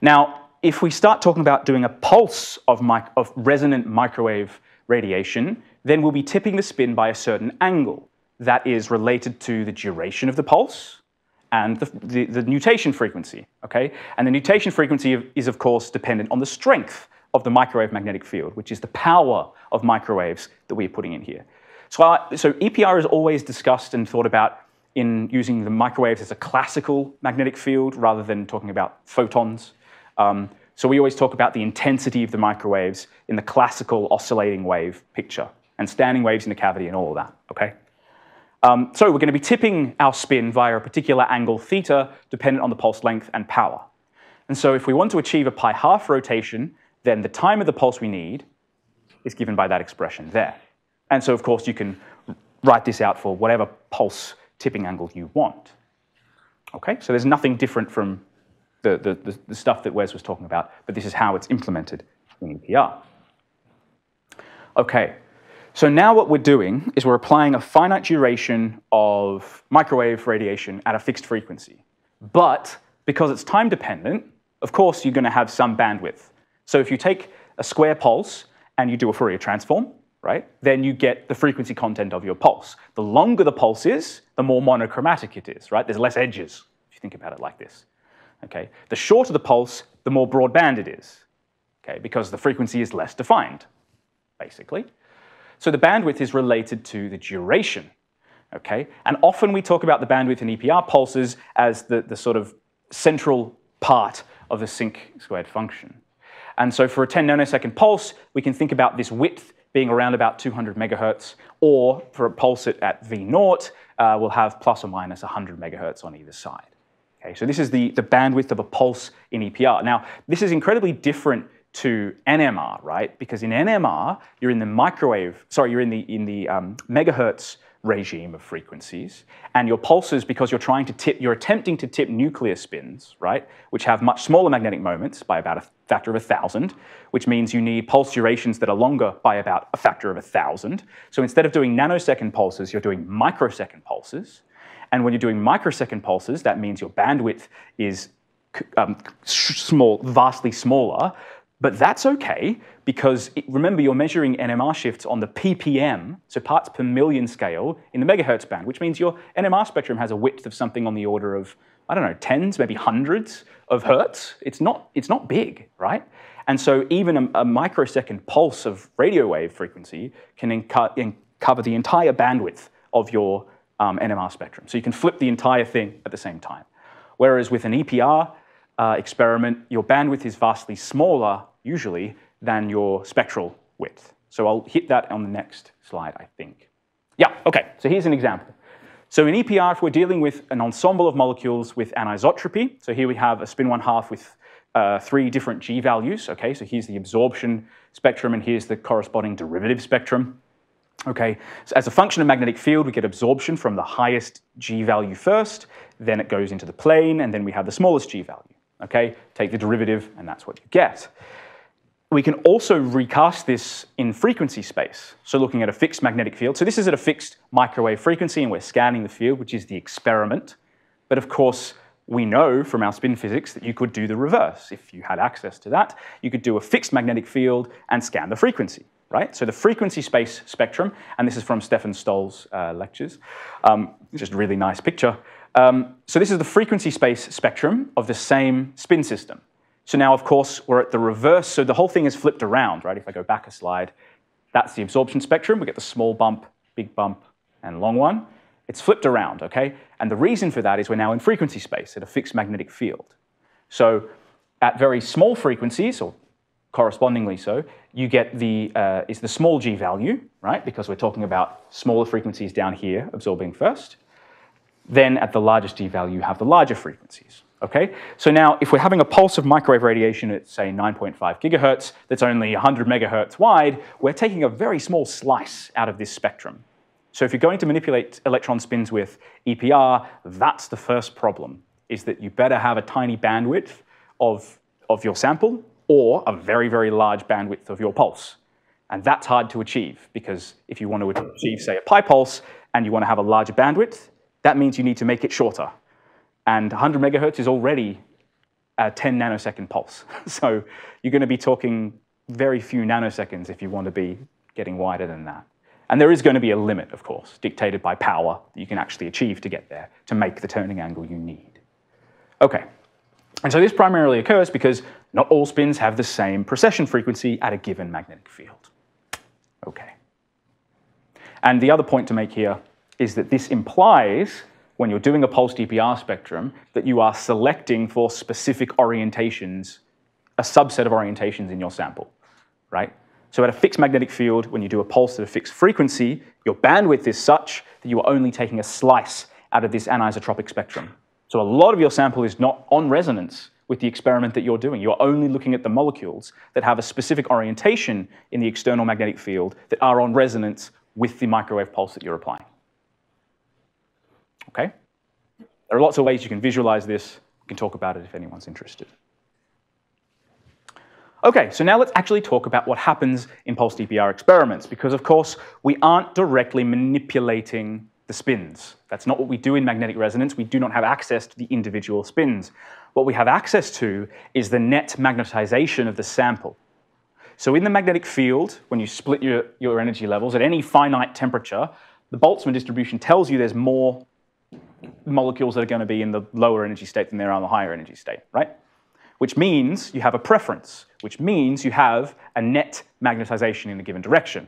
Now, if we start talking about doing a pulse of, mic of resonant microwave radiation, then we'll be tipping the spin by a certain angle that is related to the duration of the pulse and the, the, the nutation frequency. Okay, and the nutation frequency is of course dependent on the strength of the microwave magnetic field, which is the power of microwaves that we're putting in here. So, uh, so EPR is always discussed and thought about in using the microwaves as a classical magnetic field rather than talking about photons. Um, so we always talk about the intensity of the microwaves in the classical oscillating wave picture and standing waves in the cavity and all of that, okay? Um, so we're going to be tipping our spin via a particular angle theta dependent on the pulse length and power. And so if we want to achieve a pi half rotation, then the time of the pulse we need is given by that expression there. And so, of course, you can write this out for whatever pulse tipping angle you want. Okay, so there's nothing different from the, the, the, the stuff that Wes was talking about, but this is how it's implemented in EPR. Okay, so now what we're doing is we're applying a finite duration of microwave radiation at a fixed frequency. But because it's time dependent, of course you're going to have some bandwidth. So if you take a square pulse and you do a Fourier transform, right, then you get the frequency content of your pulse. The longer the pulse is, the more monochromatic it is, right? There's less edges, if you think about it like this. Okay? The shorter the pulse, the more broadband it is, okay, because the frequency is less defined, basically. So the bandwidth is related to the duration, okay? And often we talk about the bandwidth in EPR pulses as the, the sort of central part of the sinc squared function. And so for a 10 nanosecond pulse, we can think about this width being around about 200 megahertz, or for a pulse at, at V naught, uh, we'll have plus or minus 100 megahertz on either side. Okay, so this is the, the bandwidth of a pulse in EPR. Now, this is incredibly different to NMR, right? Because in NMR, you're in the microwave, sorry, you're in the, in the um, megahertz regime of frequencies. And your pulses, because you're trying to tip, you're attempting to tip nuclear spins, right, which have much smaller magnetic moments by about a factor of a thousand, which means you need pulse durations that are longer by about a factor of a thousand. So instead of doing nanosecond pulses, you're doing microsecond pulses. And when you're doing microsecond pulses, that means your bandwidth is um, small, vastly smaller. But that's okay because it, remember you're measuring NMR shifts on the ppm, so parts per million scale in the megahertz band, which means your NMR spectrum has a width of something on the order of, I don't know, tens, maybe hundreds of hertz. It's not, it's not big, right? And so even a, a microsecond pulse of radio wave frequency can cover the entire bandwidth of your um, NMR spectrum. So you can flip the entire thing at the same time. Whereas with an EPR uh, experiment, your bandwidth is vastly smaller usually, than your spectral width. So I'll hit that on the next slide, I think. Yeah, okay, so here's an example. So in EPR, if we're dealing with an ensemble of molecules with anisotropy, so here we have a spin one half with uh, three different G values, okay, so here's the absorption spectrum and here's the corresponding derivative spectrum. Okay, so as a function of magnetic field, we get absorption from the highest G value first, then it goes into the plane, and then we have the smallest G value. Okay, take the derivative, and that's what you get. We can also recast this in frequency space. So looking at a fixed magnetic field. So this is at a fixed microwave frequency and we're scanning the field, which is the experiment. But of course, we know from our spin physics that you could do the reverse. If you had access to that, you could do a fixed magnetic field and scan the frequency, right? So the frequency space spectrum, and this is from Stefan Stoll's uh, lectures, um, just a really nice picture. Um, so this is the frequency space spectrum of the same spin system. So now, of course, we're at the reverse. So the whole thing is flipped around, right? If I go back a slide, that's the absorption spectrum. We get the small bump, big bump, and long one. It's flipped around, okay? And the reason for that is we're now in frequency space at a fixed magnetic field. So at very small frequencies, or correspondingly so, you get the, uh, is the small g value, right? Because we're talking about smaller frequencies down here absorbing first. Then at the largest g value, you have the larger frequencies. Okay? So now, if we're having a pulse of microwave radiation at, say, 9.5 gigahertz that's only 100 megahertz wide, we're taking a very small slice out of this spectrum. So if you're going to manipulate electron spins with EPR, that's the first problem, is that you better have a tiny bandwidth of, of your sample, or a very, very large bandwidth of your pulse. And that's hard to achieve because if you want to achieve, say, a pi pulse and you want to have a larger bandwidth, that means you need to make it shorter. And 100 megahertz is already a 10 nanosecond pulse. *laughs* So you're going to be talking very few nanoseconds if you want to be getting wider than that. And there is going to be a limit, of course, dictated by power that you can actually achieve to get there to make the turning angle you need. Okay, and so this primarily occurs because not all spins have the same precession frequency at a given magnetic field. Okay. And the other point to make here is that this implies, when you're doing a pulsed EPR spectrum, that you are selecting for specific orientations, a subset of orientations in your sample, right? So at a fixed magnetic field, when you do a pulse at a fixed frequency, your bandwidth is such that you are only taking a slice out of this anisotropic spectrum. So a lot of your sample is not on resonance with the experiment that you're doing. You're only looking at the molecules that have a specific orientation in the external magnetic field that are on resonance with the microwave pulse that you're applying. Okay? There are lots of ways you can visualize this. We can talk about it if anyone's interested. Okay, so now let's actually talk about what happens in pulsed EPR experiments, because of course we aren't directly manipulating the spins. That's not what we do in magnetic resonance. We do not have access to the individual spins. What we have access to is the net magnetization of the sample. So in the magnetic field, when you split your, your energy levels at any finite temperature, the Boltzmann distribution tells you there's more molecules that are going to be in the lower energy state than there are in the higher energy state, right? Which means you have a preference, which means you have a net magnetization in a given direction.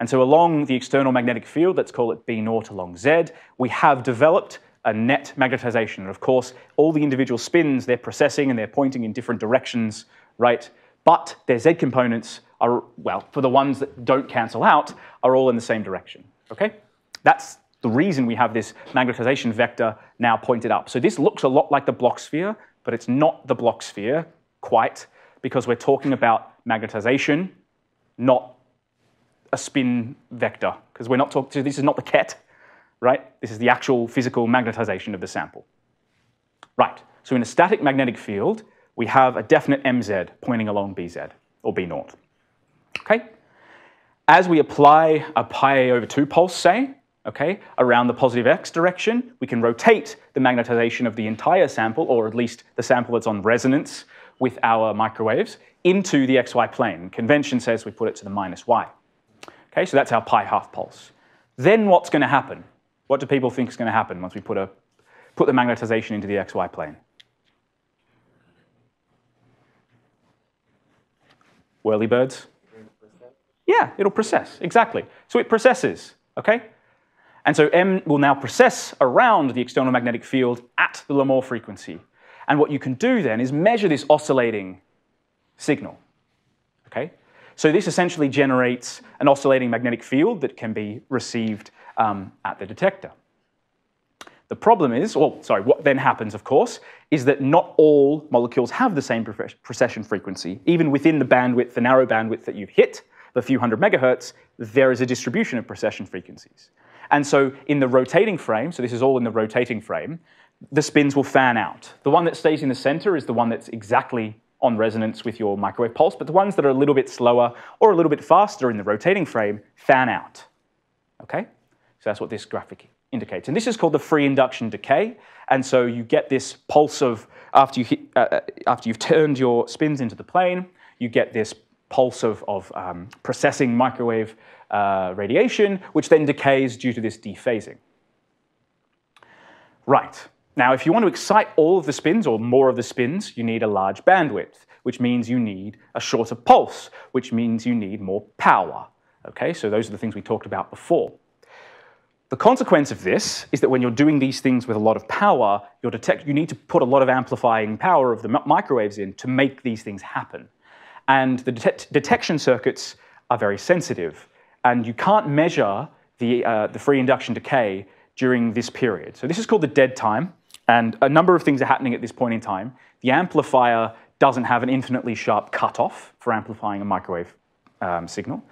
And so along the external magnetic field, let's call it B naught along Z, we have developed a net magnetization. And of course, all the individual spins, they're processing and they're pointing in different directions, right? But their Z components are, well, for the ones that don't cancel out, are all in the same direction, okay? That's the reason we have this magnetization vector now pointed up. So this looks a lot like the Bloch sphere, but it's not the Bloch sphere quite, because we're talking about magnetization, not a spin vector, because we're not talking, so this is not the ket, right? This is the actual physical magnetization of the sample. Right, so in a static magnetic field, we have a definite MZ pointing along BZ, or B naught. Okay? As we apply a pi over 2 pulse, say, okay, around the positive x direction, we can rotate the magnetization of the entire sample, or at least the sample that's on resonance with our microwaves, into the xy plane. Convention says we put it to the minus y. Okay, so that's our pi half pulse. Then what's going to happen? What do people think is going to happen once we put, a, put the magnetization into the xy plane? Whirlybirds? Yeah, it'll process, exactly. So it processes, okay? And so M will now precess around the external magnetic field at the Larmor frequency. And what you can do then is measure this oscillating signal, okay? So this essentially generates an oscillating magnetic field that can be received um, at the detector. The problem is, well, sorry, what then happens, of course, is that not all molecules have the same precession frequency. Even within the bandwidth, the narrow bandwidth that you've hit, the few hundred megahertz, there is a distribution of precession frequencies. And so in the rotating frame, so this is all in the rotating frame, the spins will fan out. The one that stays in the center is the one that's exactly on resonance with your microwave pulse, but the ones that are a little bit slower or a little bit faster in the rotating frame fan out. Okay? So that's what this graphic indicates. And this is called the free induction decay. And so you get this pulse of, after, you hit, uh, uh after you've turned your spins into the plane, you get this pulse of, of um, precessing microwave uh, radiation, which then decays due to this dephasing. Right. Now, if you want to excite all of the spins or more of the spins, you need a large bandwidth, which means you need a shorter pulse, which means you need more power. Okay, so those are the things we talked about before. The consequence of this is that when you're doing these things with a lot of power, detect, you need to put a lot of amplifying power of the microwaves in to make these things happen. And the detect detection circuits are very sensitive, and you can't measure the, uh, the free induction decay during this period. So this is called the dead time, and a number of things are happening at this point in time. The amplifier doesn't have an infinitely sharp cutoff for amplifying a microwave um, signal.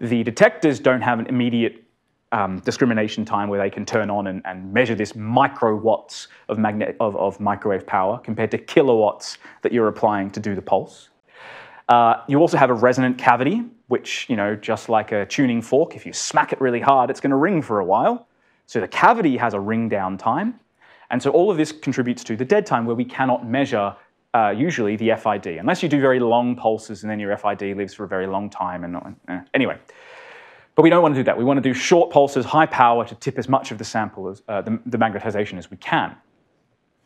The detectors don't have an immediate um, discrimination time where they can turn on and, and measure this microwatts of, of, of, microwave power compared to kilowatts that you're applying to do the pulse. Uh, you also have a resonant cavity, which, you know, just like a tuning fork, if you smack it really hard, it's going to ring for a while. So the cavity has a ring down time. And so all of this contributes to the dead time where we cannot measure uh, usually the FID, unless you do very long pulses and then your FID lives for a very long time. And uh, anyway, but we don't want to do that. We want to do short pulses, high power to tip as much of the sample as uh, the, the magnetization as we can.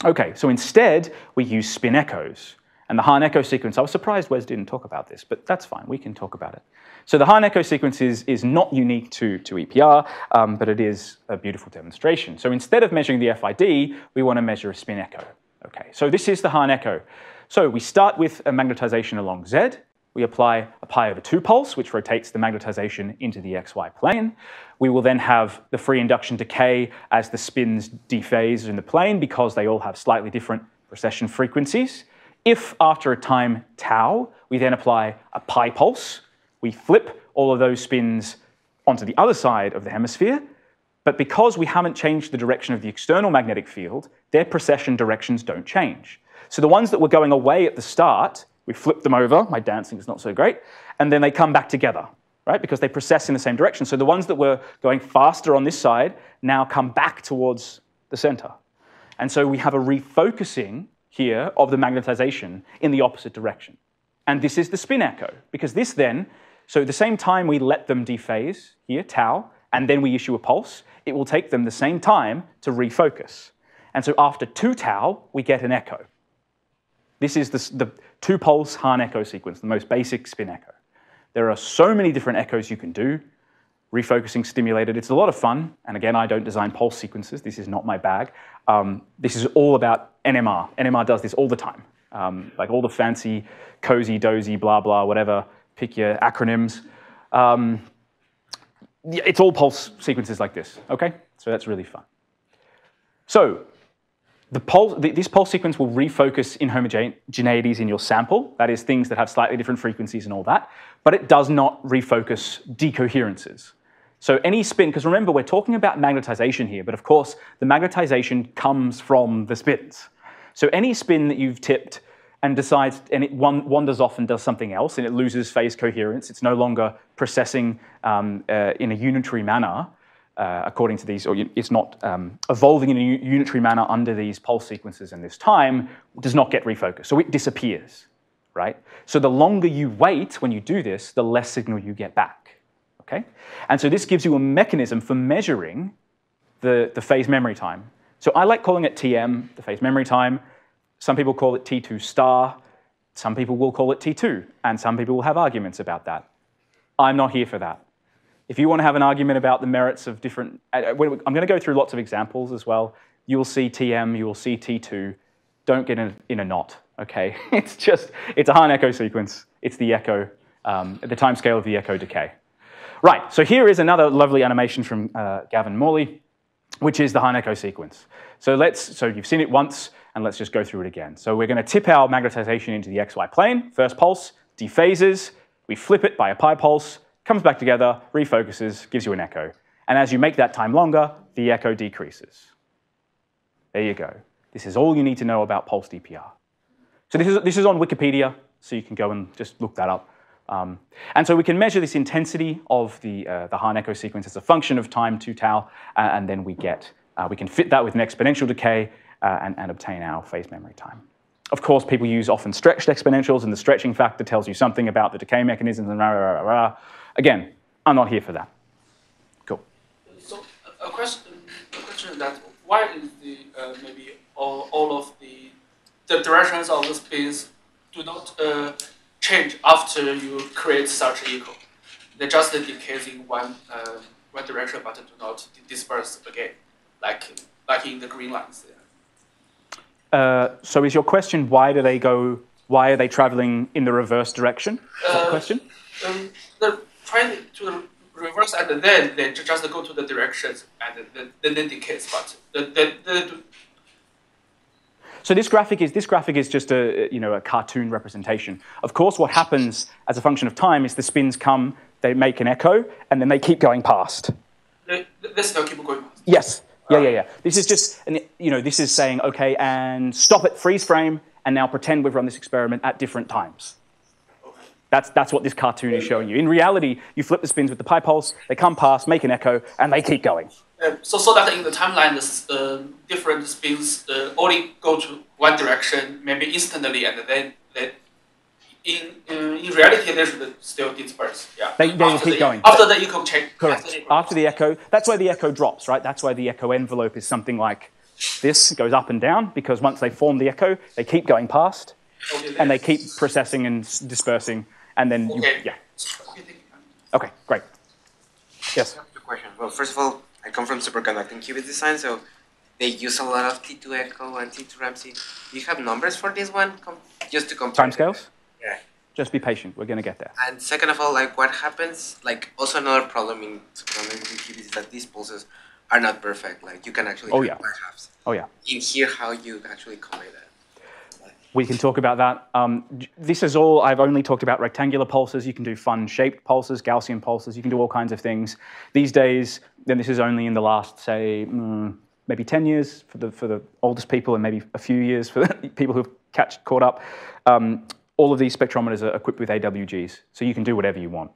Okay, so instead we use spin echoes. And the Hahn echo sequence, I was surprised Wes didn't talk about this, but that's fine, we can talk about it. So the Hahn echo sequence is, is not unique to, to EPR, um, but it is a beautiful demonstration. So instead of measuring the FID, we want to measure a spin echo. Okay, so this is the Hahn echo. So we start with a magnetization along Z. We apply a pi over 2 pulse, which rotates the magnetization into the xy plane. We will then have the free induction decay as the spins dephase in the plane because they all have slightly different precession frequencies. If after a time tau, we then apply a pi pulse, we flip all of those spins onto the other side of the hemisphere, but because we haven't changed the direction of the external magnetic field, their precession directions don't change. So the ones that were going away at the start, we flip them over, my dancing is not so great, and then they come back together, right? Because they precess in the same direction. So the ones that were going faster on this side now come back towards the center. And so we have a refocusing here of the magnetization in the opposite direction. And this is the spin echo, because this then, so at the same time we let them dephase here, tau, and then we issue a pulse, it will take them the same time to refocus. And so after two tau, we get an echo. This is the, the two pulse Hahn echo sequence, the most basic spin echo. There are so many different echoes you can do, refocusing stimulated. It's a lot of fun. And again, I don't design pulse sequences. This is not my bag. Um, this is all about NMR. NMR does this all the time. Um, like all the fancy cozy, dozy, blah, blah, whatever, pick your acronyms. Um, it's all pulse sequences like this, okay? So that's really fun. So the pulse, this pulse sequence will refocus inhomogeneities in your sample, that is things that have slightly different frequencies and all that, but it does not refocus decoherences. So any spin, because remember we're talking about magnetization here, but of course the magnetization comes from the spins. So any spin that you've tipped and decides, and it wanders off and does something else, and it loses phase coherence. It's no longer processing um, uh, in a unitary manner, uh, according to these, or it's not um, evolving in a unitary manner under these pulse sequences and this time, does not get refocused. So it disappears, right? So the longer you wait when you do this, the less signal you get back, okay? And so this gives you a mechanism for measuring the, the phase memory time. So I like calling it TM, the phase memory time. Some people call it T2 star. Some people will call it T2, and some people will have arguments about that. I'm not here for that. If you want to have an argument about the merits of different, uh, uh, I'm going to go through lots of examples as well. You will see TM, you will see T2. Don't get in, in a knot, okay? *laughs* it's just, it's a Hahn echo sequence. It's the echo, um, the time scale of the echo decay. Right, so here is another lovely animation from uh, Gavin Morley, which is the Hahn echo sequence. So let's, so you've seen it once, and let's just go through it again. So we're going to tip our magnetization into the xy plane. First pulse, dephases. We flip it by a pi pulse, comes back together, refocuses, gives you an echo. And as you make that time longer, the echo decreases. There you go. This is all you need to know about pulsed EPR. So this is, this is on Wikipedia, so you can go and just look that up. Um, and so we can measure this intensity of the, uh, the Hahn echo sequence as a function of time 2 tau, uh, and then we get, uh, we can fit that with an exponential decay, uh, and, and obtain our phase memory time. Of course, people use often stretched exponentials, and the stretching factor tells you something about the decay mechanisms and rah, rah, rah, rah. Again, I'm not here for that. Cool. So a question, a question that why is the uh, maybe all, all of the the directions of the spins do not uh, change after you create such echo? They just decay in one uh, one direction, but do not disperse again, like like in the green lines. Uh, so is your question why do they go? Why are they traveling in the reverse direction? Uh, question? Um, they're trying to reverse, and then they just go to the directions, and then then, then decays. But the, the, the, so this graphic is this graphic is just a you know a cartoon representation. Of course, what happens as a function of time is the spins come, they make an echo, and then they keep going past. They, they still keep going past. Yes. Yeah, yeah, yeah. This is just, you know, this is saying, okay, and stop it, freeze frame, and now pretend we've run this experiment at different times. That's, that's what this cartoon is showing you. In reality, you flip the spins with the pi pulse, they come past, make an echo, and they keep going. Uh, so, so that in the timeline, the uh, different spins uh, only go to one direction, maybe instantly, and then they, in uh, in reality, they should still disperse. Yeah. They- they will keep the- going. after the echo change. Correct. After the- After the echo, that's where the echo drops, right? That's why the echo envelope is something like this. Goes up and down because once they form the echo, they keep going past Okay, and they keep processing and dispersing, and then you, yeah. Okay, thank you. Okay, great. Yes. Two questions. Well, first of all, I come from superconducting qubit design, so they use a lot of T2 Echo and T2 Ramsey. Do you have numbers for this one? Com- just to compare. Timescales? Yeah. Just be patient. We're going to get there. And second of all, like what happens, like also another problem in superconducting qubits is that these pulses are not perfect. Like you can actually Oh, yeah. perhaps Oh, yeah. in here how you actually collate that. We can talk about that. Um, this is all, I've only talked about rectangular pulses. You can do fun shaped pulses, Gaussian pulses. You can do all kinds of things. These days, then this is only in the last, say, mm, maybe 10 years for the, for the oldest people and maybe a few years for the *laughs* people who've catch, caught up. Um, all of these spectrometers are equipped with AWGs, so you can do whatever you want.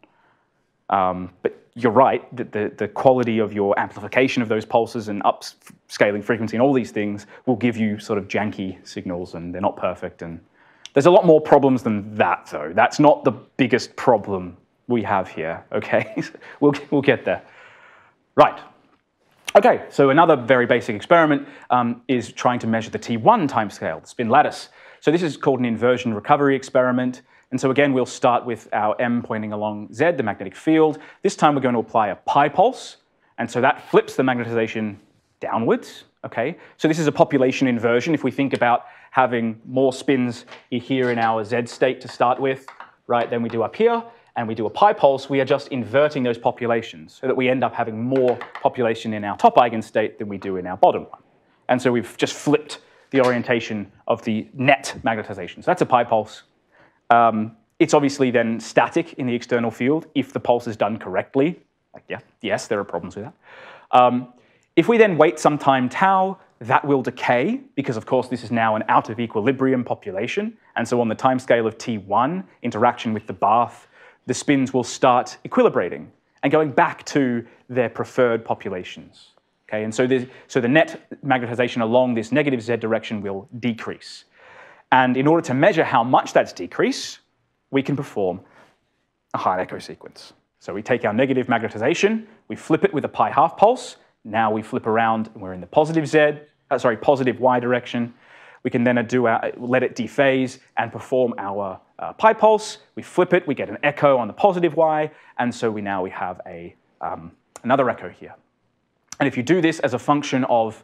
Um, but you're right, that the, the quality of your amplification of those pulses and upscaling frequency and all these things will give you sort of janky signals and they're not perfect. And there's a lot more problems than that, though. That's not the biggest problem we have here, *laughs* okay? we'll, we'll get there. Right. Okay, so another very basic experiment um, is trying to measure the T1 timescale, the spin lattice. So this is called an inversion recovery experiment. And so again, we'll start with our M pointing along Z, the magnetic field. This time we're going to apply a pi pulse. And so that flips the magnetization downwards, okay? So this is a population inversion. If we think about having more spins here in our Z state to start with, right, then we do up here, and we do a pi pulse, we are just inverting those populations so that we end up having more population in our top eigenstate than we do in our bottom one. And so we've just flipped the orientation of the net magnetization. So that's a pi pulse. Um, it's obviously then static in the external field if the pulse is done correctly. Like, yeah, yes, there are problems with that. Um, if we then wait some time tau, that will decay because, of course, this is now an out of equilibrium population. And so on the timescale of T1, interaction with the bath, the spins will start equilibrating and going back to their preferred populations. Okay, and so so the net magnetization along this negative z direction will decrease. And in order to measure how much that's decreased, we can perform a Hahn echo sequence. So we take our negative magnetization, we flip it with a pi half pulse. Now we flip around, and we're in the positive z, uh, sorry, positive y direction. We can then do our, let it dephase and perform our uh, pi pulse. We flip it, we get an echo on the positive y, and so we now we have a, um, another echo here. And if you do this as a function of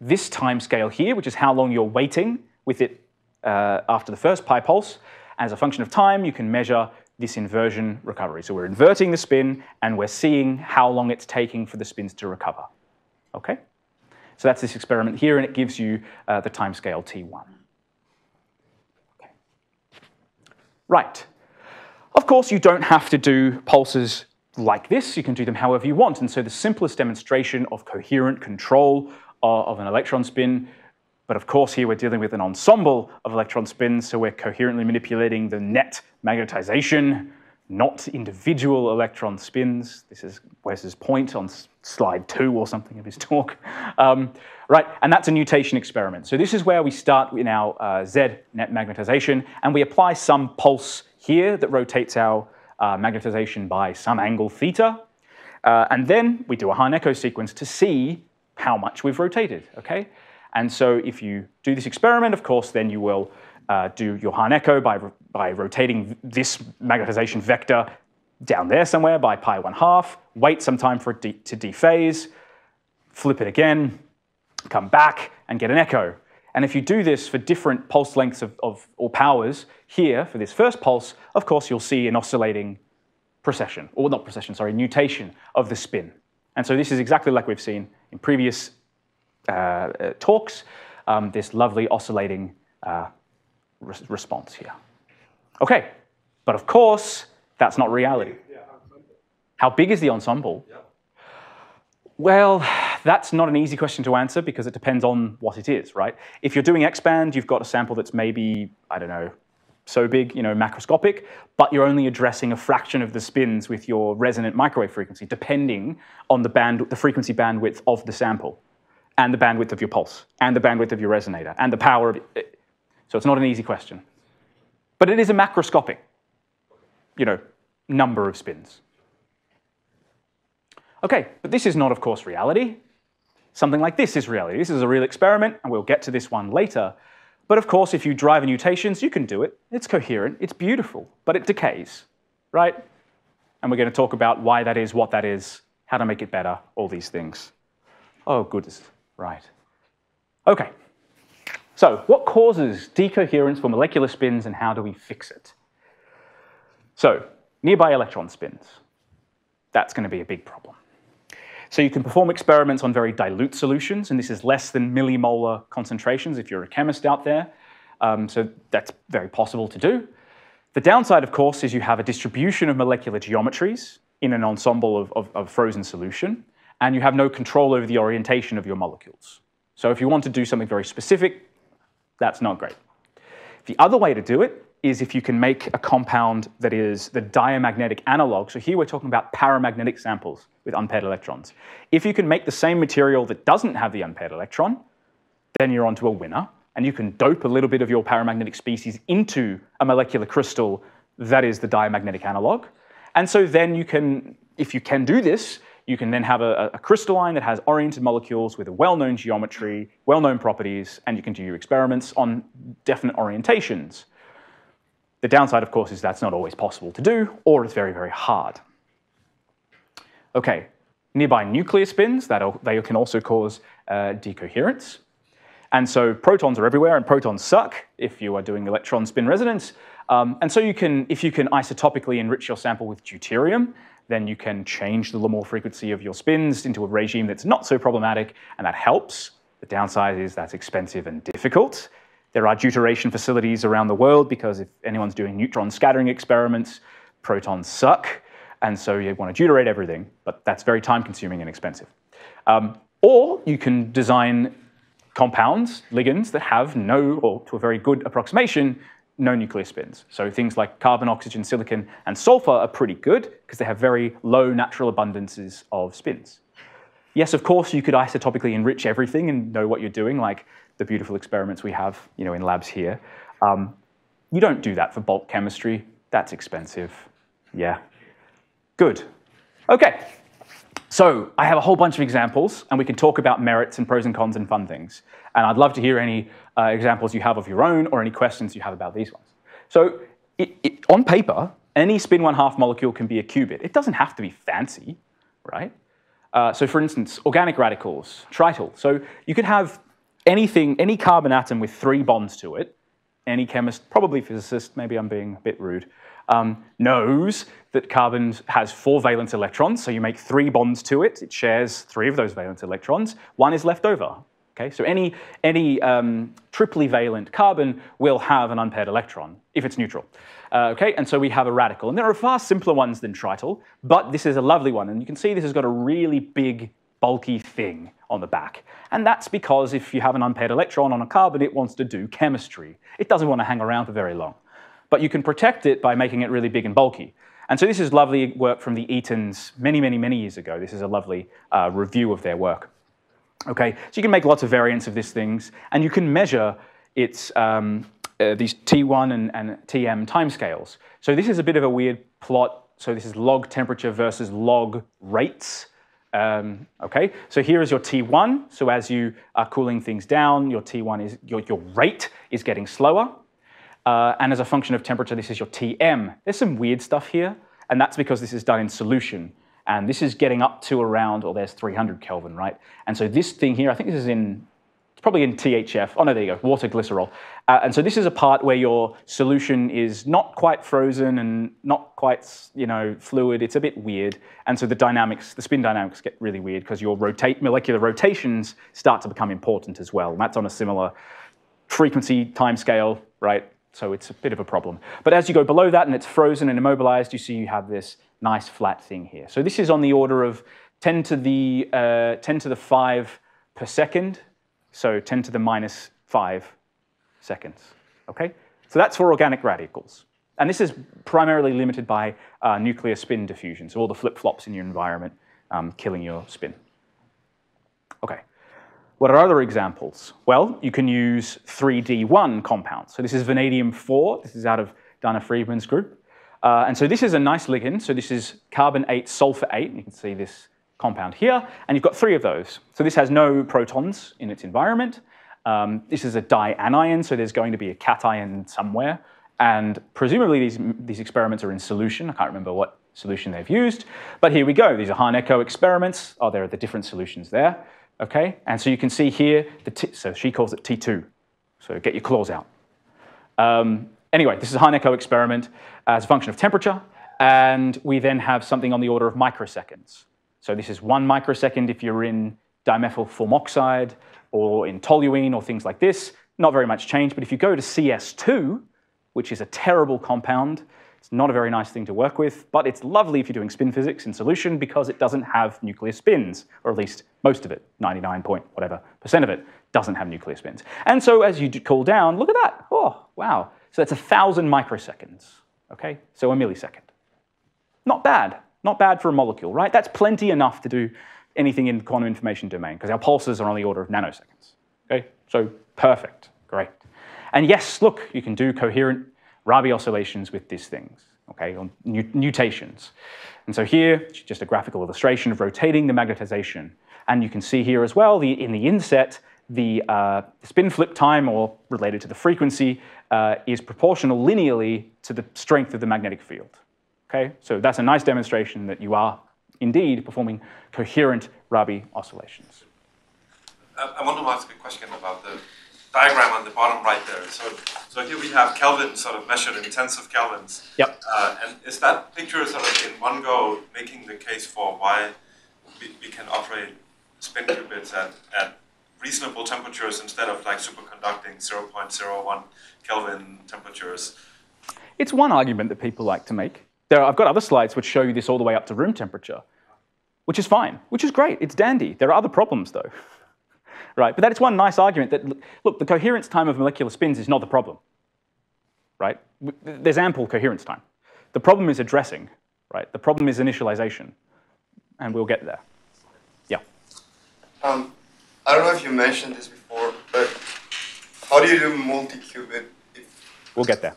this time scale here, which is how long you're waiting with it uh, after the first pi pulse, as a function of time, you can measure this inversion recovery. So we're inverting the spin, and we're seeing how long it's taking for the spins to recover. Okay? So that's this experiment here, and it gives you uh, the time scale T1. Okay. Right. Of course, you don't have to do pulses like this. You can do them however you want. And so the simplest demonstration of coherent control uh, of an electron spin, but of course here we're dealing with an ensemble of electron spins, so we're coherently manipulating the net magnetization, not individual electron spins. This is Wes's point on slide two or something of his talk. *laughs* Um, right, and that's a nutation experiment. So this is where we start in our uh, Z net magnetization, and we apply some pulse here that rotates our uh, magnetization by some angle theta. Uh, and then we do a Hahn echo sequence to see how much we've rotated, okay? And so if you do this experiment, of course, then you will uh, do your Hahn echo by, by rotating this magnetization vector down there somewhere by pi 1 half, wait some time for it de- to dephase, flip it again, come back and get an echo. And if you do this for different pulse lengths of, of or powers here for this first pulse, of course you'll see an oscillating precession, or not precession, sorry, nutation of the spin. And so this is exactly like we've seen in previous talks, um, this lovely oscillating uh, res- response here. Okay, but of course, that's not reality. How big is the ensemble? Well, that's not an easy question to answer because it depends on what it is, right? If you're doing X-band, you've got a sample that's maybe, I don't know, so big, you know, macroscopic, but you're only addressing a fraction of the spins with your resonant microwave frequency, depending on the band, the frequency bandwidth of the sample, and the bandwidth of your pulse, and the bandwidth of your resonator, and the power of it. So it's not an easy question. But it is a macroscopic, you know, number of spins. Okay, but this is not, of course, reality. Something like this is reality. This is a real experiment, and we'll get to this one later. But of course, if you drive in nutations, you can do it. It's coherent, it's beautiful, but it decays, right? And we're going to talk about why that is, what that is, how to make it better, all these things. Oh, goodness, right. Okay, so what causes decoherence for molecular spins and how do we fix it? So, nearby electron spins. That's going to be a big problem. So you can perform experiments on very dilute solutions, and this is less than millimolar concentrations if you're a chemist out there. Um, so that's very possible to do. The downside, of course, is you have a distribution of molecular geometries in an ensemble of, of, of frozen solution, and you have no control over the orientation of your molecules. So if you want to do something very specific, that's not great. The other way to do it is if you can make a compound that is the diamagnetic analog. So here we're talking about paramagnetic samples with unpaired electrons. If you can make the same material that doesn't have the unpaired electron, then you're onto a winner. And you can dope a little bit of your paramagnetic species into a molecular crystal that is the diamagnetic analog. And so then you can, if you can do this, you can then have a, a crystalline that has oriented molecules with a well-known geometry, well-known properties, and you can do your experiments on definite orientations. The downside, of course, is that's not always possible to do, or it's very, very hard. Okay, nearby nuclear spins, that they can also cause uh, decoherence. And so protons are everywhere, and protons suck if you are doing electron spin resonance. Um, and so you can, if you can isotopically enrich your sample with deuterium, then you can change the Larmor frequency of your spins into a regime that's not so problematic, and that helps. The downside is that's expensive and difficult. There are deuteration facilities around the world because if anyone's doing neutron scattering experiments, protons suck, and so you want to deuterate everything, but that's very time consuming and expensive. Um, or you can design compounds, ligands, that have no, or to a very good approximation, no nuclear spins. So things like carbon, oxygen, silicon, and sulfur are pretty good because they have very low natural abundances of spins. Yes, of course, you could isotopically enrich everything and know what you're doing, like the beautiful experiments we have you know, in labs here. Um, you don't do that for bulk chemistry. That's expensive. Yeah. Good. Okay. So I have a whole bunch of examples, and we can talk about merits and pros and cons and fun things. And I'd love to hear any uh, examples you have of your own or any questions you have about these ones. So it, it, on paper, any spin one half molecule can be a qubit. It doesn't have to be fancy, right? Uh, so for instance, organic radicals, trityl. So you could have anything, any carbon atom with three bonds to it, any chemist, probably physicist, maybe I'm being a bit rude, um, knows that carbon has four valence electrons, so you make three bonds to it, it shares three of those valence electrons, one is left over. Okay, so any, any um, triply valent carbon will have an unpaired electron if it's neutral. Uh, okay, and so we have a radical. And there are far simpler ones than trityl, but this is a lovely one. And you can see this has got a really big, bulky thing on the back. And that's because if you have an unpaired electron on a carbon, it wants to do chemistry. It doesn't want to hang around for very long. But you can protect it by making it really big and bulky. And so this is lovely work from the Eatons many, many, many years ago. This is a lovely uh, review of their work. Okay, so you can make lots of variants of these things, and you can measure its um, uh, these T1 and, and Tm timescales. So this is a bit of a weird plot. So this is log temperature versus log rates. Um, okay, so here is your T1. So as you are cooling things down, your T1 is your, your rate is getting slower. Uh, and as a function of temperature, this is your Tm. There's some weird stuff here, and that's because this is done in solution. And this is getting up to around, or oh, there's 300 Kelvin, right? And so this thing here, I think this is in, it's probably in THF. Oh no, there you go, water glycerol. Uh, and so this is a part where your solution is not quite frozen and not quite, you know, fluid. It's a bit weird. And so the dynamics, the spin dynamics get really weird because your rotate, molecular rotations start to become important as well. And that's on a similar frequency time scale, right? So it's a bit of a problem. But as you go below that and it's frozen and immobilized, you see you have this nice flat thing here. So this is on the order of 10 to the, uh, 10 to the 5 per second, so 10 to the minus 5 seconds, okay? So that's for organic radicals. And this is primarily limited by uh, nuclear spin diffusion, so all the flip-flops in your environment um, killing your spin. Okay. What are other examples? Well, you can use 3D1 compounds. So this is vanadium-4. This is out of Danna Freedman's group. Uh, and so this is a nice ligand. So this is carbon 8, sulfur 8. You can see this compound here. And you've got three of those. So this has no protons in its environment. Um, this is a dianion, so there's going to be a cation somewhere. And presumably these, these experiments are in solution. I can't remember what solution they've used. But here we go. These are Hahn-Echo experiments. Oh, there are the different solutions there. Okay, and so you can see here, the t so she calls it T2. So get your claws out. Um, anyway, this is a Hahn-Echo experiment as a function of temperature. And we then have something on the order of microseconds. So this is one microsecond if you're in dimethyl formoxide or in toluene or things like this. Not very much change, but if you go to CS2, which is a terrible compound, it's not a very nice thing to work with, but it's lovely if you're doing spin physics in solution because it doesn't have nuclear spins, or at least most of it, 99 point whatever percent of it doesn't have nuclear spins. And so as you cool down, look at that. Oh, wow. So that's a thousand microseconds, okay? So a millisecond. Not bad. Not bad for a molecule, right? That's plenty enough to do anything in the quantum information domain because our pulses are on the order of nanoseconds. Okay, so perfect, great. And yes, look, you can do coherent Rabi oscillations with these things, okay, on nutations. And so here, just a graphical illustration of rotating the magnetization. And you can see here as well, the, in the inset, the uh, spin flip time, or related to the frequency, uh, is proportional linearly to the strength of the magnetic field. Okay, so that's a nice demonstration that you are indeed performing coherent Rabi oscillations. Uh, I want to ask a question about the diagram on the bottom right there. So, so here we have Kelvin sort of measured in tens of kelvins. Yep. Uh, and is that picture sort of in one go making the case for why we, we can operate spin qubits at, at reasonable temperatures instead of like superconducting 0.01 Kelvin temperatures? It's one argument that people like to make. There, I've got other slides which show you this all the way up to room temperature, which is fine, which is great. It's dandy. There are other problems, though. *laughs* right? But that is one nice argument that, look, the coherence time of molecular spins is not the problem. Right? There's ample coherence time. The problem is addressing, right? The problem is initialization. And we'll get there. Yeah. Um, I don't know if you mentioned this before, but how do you do multi-qubit? We'll get there.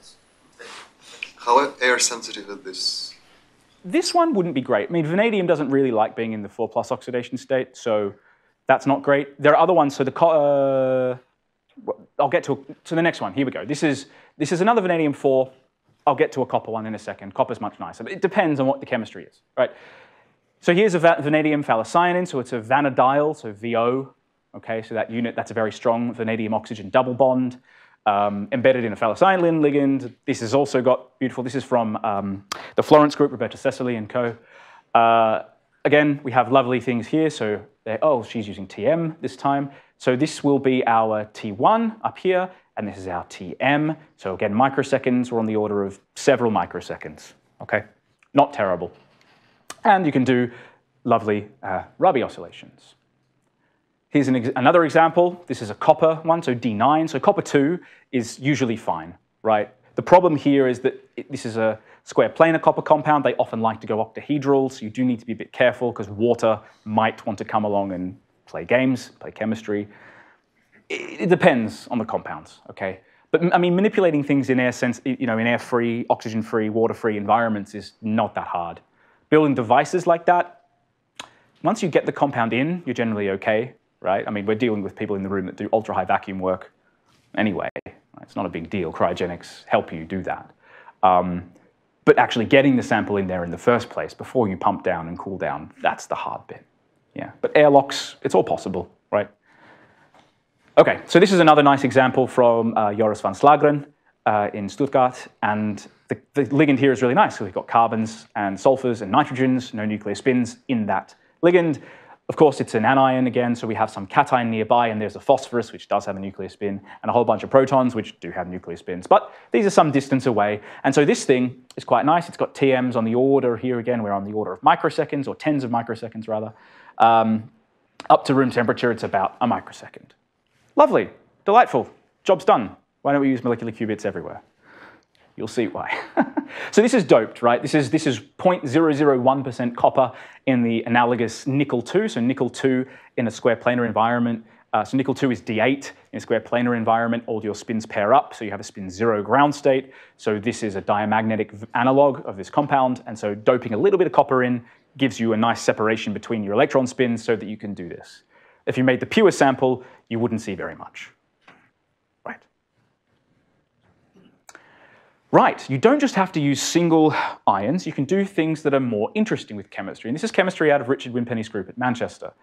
How air sensitive is this? This one wouldn't be great. I mean, vanadium doesn't really like being in the 4 plus oxidation state, so that's not great. There are other ones. So the uh, I'll get to, to the next one. Here we go. This is, this is another vanadium 4. I'll get to a copper one in a second. Copper's much nicer. It depends on what the chemistry is, right? So here's a vanadium phthalocyanine. So it's a vanadyl, so VO. Okay, so that unit, that's a very strong vanadium oxygen double bond um, embedded in a phthalocyanine ligand. This has also got beautiful, this is from um, the Florence group, Roberta Sessoli and co. Uh, again, we have lovely things here. So, oh, she's using TM this time. So this will be our T1 up here, and this is our TM. So again, microseconds, we're on the order of several microseconds, okay? Not terrible. And you can do lovely uh, Rabi oscillations. Here's an ex another example. This is a copper one, so D9. So copper 2 is usually fine, right? The problem here is that it, this is a square planar copper compound. They often like to go octahedral, so you do need to be a bit careful because water might want to come along and play games, play chemistry. It, it depends on the compounds, okay? But I mean, manipulating things in air sense, you know, in air-free, oxygen-free, water-free environments is not that hard. Building devices like that, once you get the compound in, you're generally okay right? I mean, we're dealing with people in the room that do ultra high vacuum work anyway. It's not a big deal. Cryogenics help you do that. Um, but actually getting the sample in there in the first place before you pump down and cool down, that's the hard bit. Yeah, but airlocks, it's all possible, right? Okay, so this is another nice example from uh, Joris van Slageren uh, in Stuttgart, and the, the, ligand here is really nice. So we've got carbons and sulfurs and nitrogens, no nuclear spins in that ligand. Of course, it's an anion again, so we have some cation nearby, and there's a phosphorus, which does have a nuclear spin, and a whole bunch of protons, which do have nuclear spins. But these are some distance away. And so this thing is quite nice. It's got TMs on the order, here again, we're on the order of microseconds, or tens of microseconds rather. Um, up to room temperature, it's about a microsecond. Lovely, delightful, job's done. Why don't we use molecular qubits everywhere? You'll see why. *laughs* so this is doped, right? This is, this is 0.001% copper in the analogous nickel 2, so nickel 2 in a square planar environment. Uh, so nickel 2 is D8 in a square planar environment. All your spins pair up, so you have a spin 0 ground state. So this is a diamagnetic analog of this compound, and so doping a little bit of copper in gives you a nice separation between your electron spins so that you can do this. If you made the pure sample, you wouldn't see very much. Right, you don't just have to use single ions, you can do things that are more interesting with chemistry. And this is chemistry out of Richard Winpenny's group at Manchester.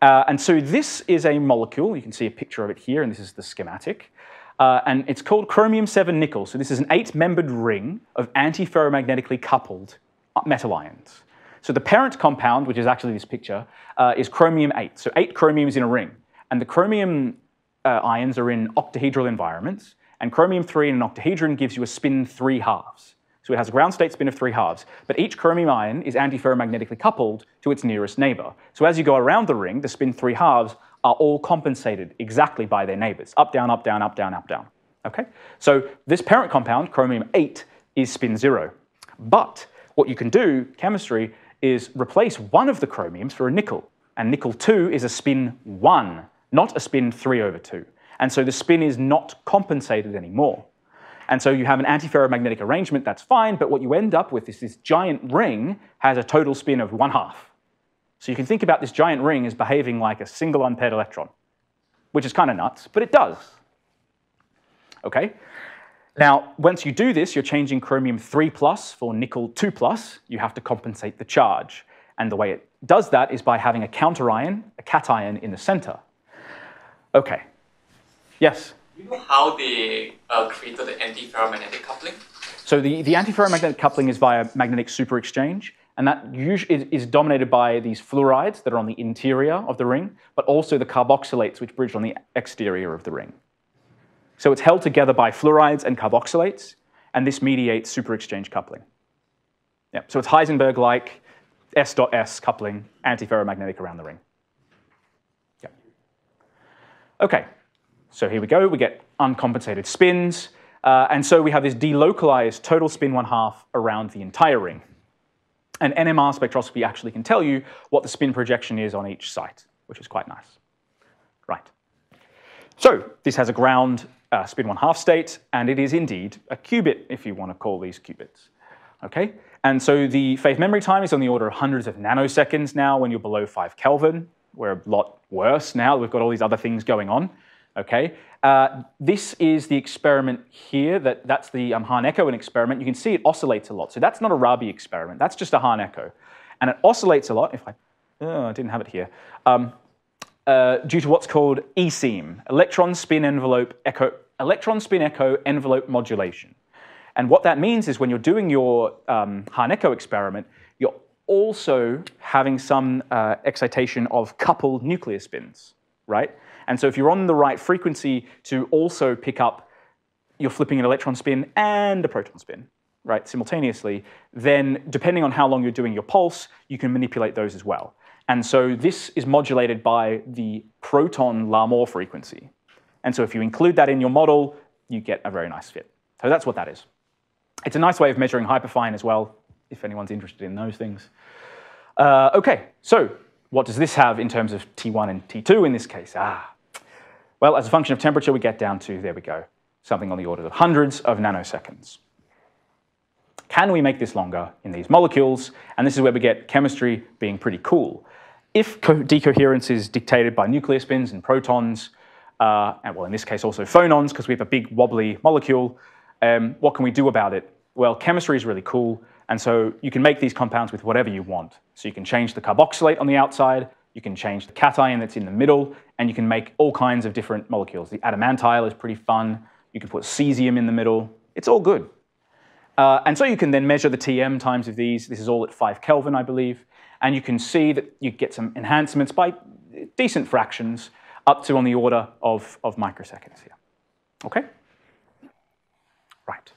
Uh, and so this is a molecule, you can see a picture of it here, and this is the schematic. Uh, and it's called chromium 7 nickel. So this is an eight-membered ring of antiferromagnetically coupled metal ions. So the parent compound, which is actually this picture, uh, is chromium 8. So eight chromiums in a ring. And the chromium uh, ions are in octahedral environments. And chromium 3 in an octahedron gives you a spin 3 halves. So it has a ground state spin of 3 halves. But each chromium ion is antiferromagnetically coupled to its nearest neighbor. So as you go around the ring, the spin 3 halves are all compensated exactly by their neighbors. Up, down, up, down, up, down, up, down. Okay? So this parent compound, chromium 8, is spin 0. But what you can do, chemistry, is replace one of the chromiums for a nickel. And nickel 2 is a spin 1, not a spin 3 over 2. And so the spin is not compensated anymore. And so you have an antiferromagnetic arrangement, that's fine, but what you end up with is this giant ring has a total spin of 1 half. So you can think about this giant ring as behaving like a single unpaired electron, which is kind of nuts, but it does. Okay? Now, once you do this, you're changing chromium 3 plus for nickel 2 plus. You have to compensate the charge. And the way it does that is by having a counter ion, a cation in the center. Okay. Yes? Do You know how they uh, created the antiferromagnetic coupling? So the, the antiferromagnetic coupling is via magnetic superexchange, and that usually is, dominated by these fluorides that are on the interior of the ring, but also the carboxylates which bridge on the exterior of the ring. So it's held together by fluorides and carboxylates, and this mediates superexchange coupling. Yeah, so it's Heisenberg-like S.S coupling, antiferromagnetic around the ring. Yeah. Okay, so here we go. We get uncompensated spins. Uh, and so we have this delocalized total spin one half around the entire ring. And NMR spectroscopy actually can tell you what the spin projection is on each site, which is quite nice. Right. So this has a ground uh, spin one half state, and it is indeed a qubit, if you want to call these qubits. Okay? And so the phase memory time is on the order of hundreds of nanoseconds now when you're below 5 Kelvin. We're a lot worse now. We've got all these other things going on. Okay? Uh, this is the experiment here. That, that's the um, Hahn echo experiment. You can see it oscillates a lot. So that's not a Rabi experiment. That's just a Hahn echo. And it oscillates a lot. If I, oh, I didn't have it here. Um, uh, due to what's called ESEEM, electron spin envelope echo, electron spin echo envelope modulation. And what that means is when you're doing your um, Hahn echo experiment, you're also having some uh, excitation of coupled nuclear spins, right? And so if you're on the right frequency to also pick up, you're flipping an electron spin and a proton spin, right, simultaneously, then depending on how long you're doing your pulse, you can manipulate those as well. And so this is modulated by the proton Larmor frequency. And so if you include that in your model, you get a very nice fit. So that's what that is. It's a nice way of measuring hyperfine as well, if anyone's interested in those things. Uh, okay, so what does this have in terms of T1 and T2 in this case? Ah, well, as a function of temperature, we get down to, there we go, something on the order of hundreds of nanoseconds. Can we make this longer in these molecules? And this is where we get chemistry being pretty cool. If decoherence is dictated by nuclear spins and protons, uh, and well, in this case also phonons, because we have a big wobbly molecule, um, what can we do about it? Well, chemistry is really cool, and so you can make these compounds with whatever you want. So you can change the carboxylate on the outside, you can change the cation that's in the middle, and you can make all kinds of different molecules. The adamantyl is pretty fun. You can put cesium in the middle. It's all good. Uh, and so you can then measure the TM times of these. This is all at 5 Kelvin, I believe. And you can see that you get some enhancements by decent fractions up to on the order of, of microseconds here. Okay? Right.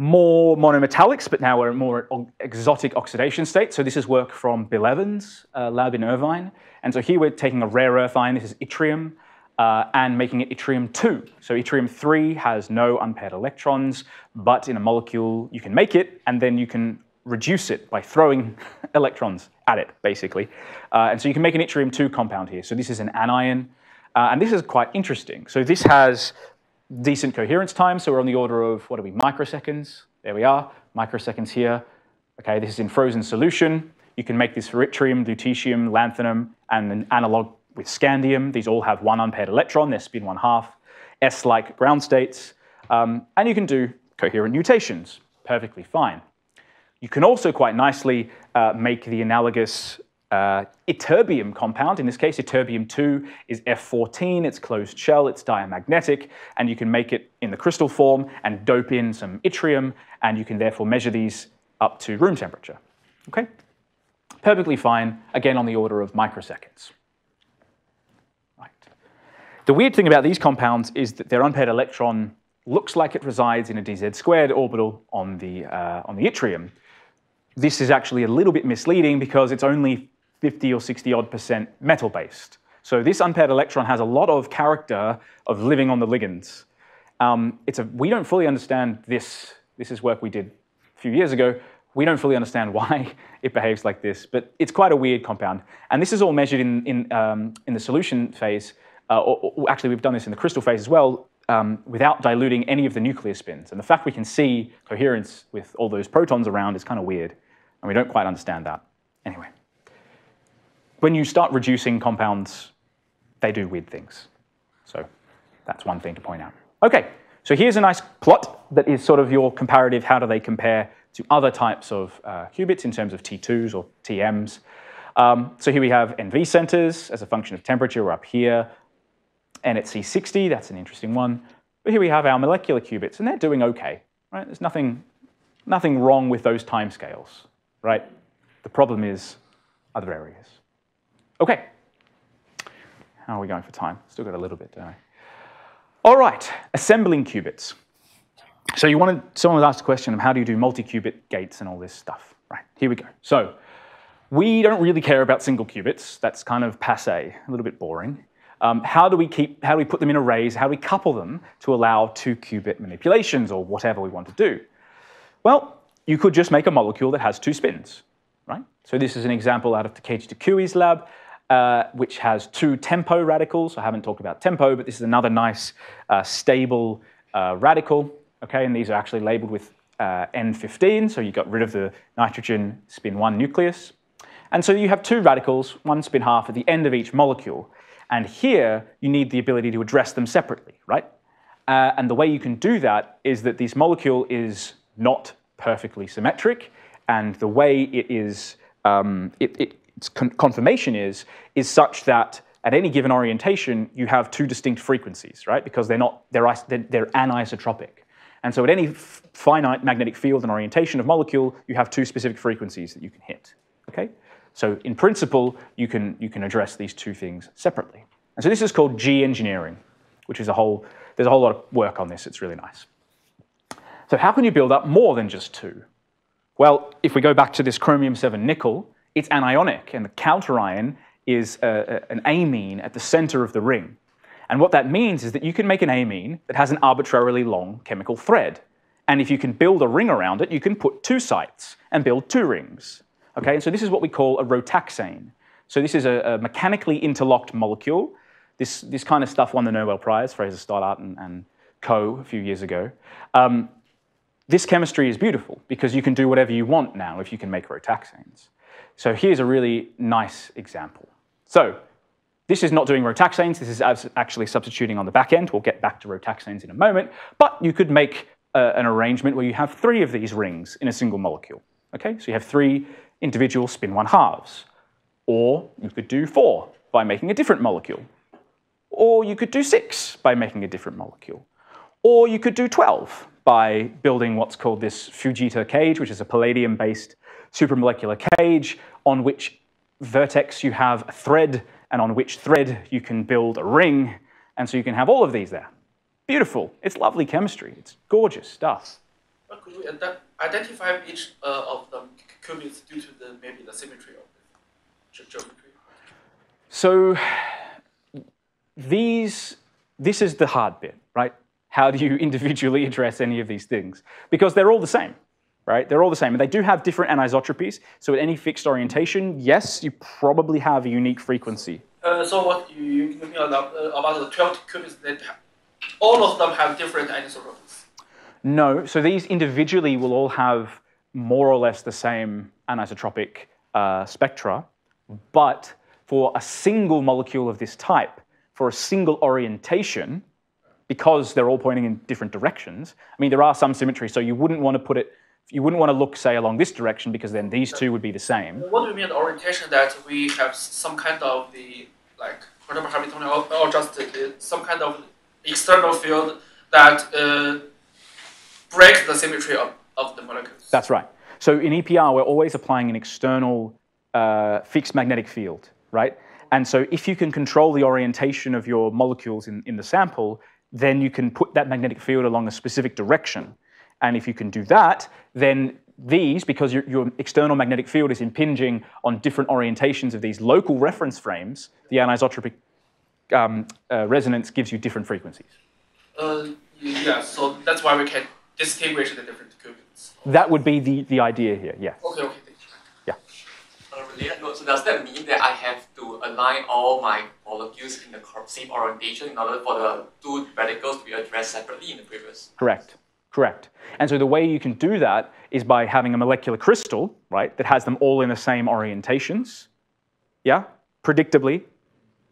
More monometallics, but now we're in more exotic oxidation state. So this is work from Bill Evans' uh, lab in Irvine. And so here we're taking a rare earth ion, this is yttrium, uh, and making it yttrium 2. So yttrium 3 has no unpaired electrons, but in a molecule you can make it, and then you can reduce it by throwing *laughs* electrons at it, basically. Uh, and so you can make an yttrium 2 compound here. So this is an anion, uh, and this is quite interesting. So this has decent coherence time, so we're on the order of, what are we, microseconds? There we are, microseconds here. Okay, this is in frozen solution. You can make this for yttrium, lutetium, lanthanum, and an analog with scandium. These all have one unpaired electron, they're spin one half, S-like ground states. Um, and you can do coherent nutations, perfectly fine. You can also quite nicely uh, make the analogous uh, ytterbium compound. In this case, ytterbium-2 is F14, it's closed shell, it's diamagnetic, and you can make it in the crystal form and dope in some yttrium, and you can therefore measure these up to room temperature. Okay? Perfectly fine, again on the order of microseconds. Right. The weird thing about these compounds is that their unpaired electron looks like it resides in a dz squared orbital on the, uh, on the yttrium. This is actually a little bit misleading because it's only 50 or 60 odd percent metal based. So this unpaired electron has a lot of character of living on the ligands. Um, it's a, we don't fully understand this. This is work we did a few years ago. We don't fully understand *laughs* why it behaves like this, but it's quite a weird compound. And this is all measured in, in, um, in the solution phase, uh, or, or, actually we've done this in the crystal phase as well, um, without diluting any of the nuclear spins. And the fact we can see coherence with all those protons around is kind of weird, and we don't quite understand that. Anyway, when you start reducing compounds, they do weird things. So that's one thing to point out. Okay, so here's a nice plot that is sort of your comparative, how do they compare to other types of uh, qubits in terms of T2s or TMs. Um, so here we have NV centers as a function of temperature, we're up here, and at C60, that's an interesting one. But here we have our molecular qubits, and they're doing okay, right? There's nothing, nothing wrong with those timescales, right? The problem is other areas. Okay. How are we going for time? Still got a little bit, don't I? All right, assembling qubits. So you wanted, someone asked a question of how do you do multi-qubit gates and all this stuff. Right, here we go. So we don't really care about single qubits. That's kind of passe, a little bit boring. Um, how do we keep, how do we put them in arrays? How do we couple them to allow two qubit manipulations or whatever we want to do? Well, you could just make a molecule that has two spins, right? So this is an example out of Takeji Takui's lab, uh, which has two tempo radicals. I haven't talked about tempo, but this is another nice uh, stable uh, radical, okay? And these are actually labeled with uh, N15, so you got rid of the nitrogen spin one nucleus. And so you have two radicals, one spin half at the end of each molecule. And here, you need the ability to address them separately, right? Uh, and the way you can do that is that this molecule is not perfectly symmetric, and the way it is, um, it, it, con conformation is, is such that at any given orientation, you have two distinct frequencies, right? Because they're not, they're, they're, they're anisotropic. And so at any finite magnetic field and orientation of molecule, you have two specific frequencies that you can hit, okay? So in principle, you can, you can address these two things separately. And so this is called G-engineering, which is a whole, there's a whole lot of work on this. It's really nice. So how can you build up more than just two? Well, if we go back to this chromium-7 nickel, it's anionic, and the counterion is a, a, an amine at the center of the ring. And what that means is that you can make an amine that has an arbitrarily long chemical thread. And if you can build a ring around it, you can put two sites and build two rings. Okay, and so this is what we call a rotaxane. So this is a, a mechanically interlocked molecule. This, this kind of stuff won the Nobel Prize, Fraser Stoddart and, and co. a few years ago. Um, this chemistry is beautiful because you can do whatever you want now if you can make rotaxanes. So here's a really nice example. So this is not doing rotaxanes. This is actually substituting on the back end. We'll get back to rotaxanes in a moment. But you could make uh, an arrangement where you have three of these rings in a single molecule. Okay, so you have three individual spin 1 halves. Or you could do 4 by making a different molecule. Or you could do 6 by making a different molecule. Or you could do 12 by building what's called this Fujita cage, which is a palladium-based supramolecular cage on which vertex you have a thread, and on which thread you can build a ring, and so you can have all of these there. Beautiful. It's lovely chemistry. It's gorgeous stuff. But could we identify each uh, of them qubits due to the maybe the symmetry of the geometry? So these, this is the hard bit, right? How do you *laughs* individually address any of these things? Because they're all the same, right? They're all the same. And they do have different anisotropies. So at any fixed orientation, yes, you probably have a unique frequency. Uh, so what you, you mean about, uh, about the 12 qubits, that all of them have different anisotropies? No, so these individually will all have more or less the same anisotropic uh, spectra, but for a single molecule of this type, for a single orientation, because they're all pointing in different directions, I mean, there are some symmetries, so you wouldn't want to put it, you wouldn't want to look, say, along this direction, because then these two would be the same. What do you mean by orientation that we have some kind of the, like, for example, Hamiltonian or, or just some kind of external field that uh, breaks the symmetry of, of the molecules? That's right. So in EPR, we're always applying an external uh, fixed magnetic field, right? And so if you can control the orientation of your molecules in, in the sample, then you can put that magnetic field along a specific direction. And if you can do that, then these, because your, your external magnetic field is impinging on different orientations of these local reference frames, the anisotropic um, uh, resonance gives you different frequencies. Uh, yeah, so that's why we can distinguish the different qubits. That would be the, the idea here, yes. Okay, okay, thank you. On a related note, so does that mean that I have to align all my molecules in the same orientation in order for the two radicals to be addressed separately in the previous? Correct. Correct. And so the way you can do that is by having a molecular crystal, right, that has them all in the same orientations. Yeah? Predictably,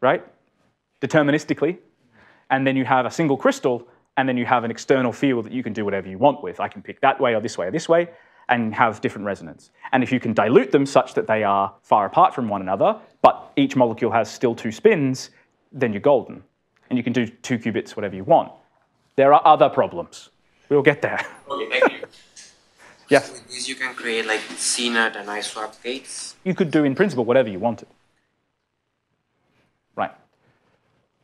right? Deterministically. And then you have a single crystal, and then you have an external field that you can do whatever you want with. I can pick that way or this way or this way, and have different resonance. And if you can dilute them such that they are far apart from one another, but each molecule has still two spins, then you're golden. And you can do two qubits, whatever you want. There are other problems. We'll get there. Okay, thank you. *laughs* Yes. With this, you can create like CNOT and ISWAP gates. you could do in principle whatever you wanted. Right.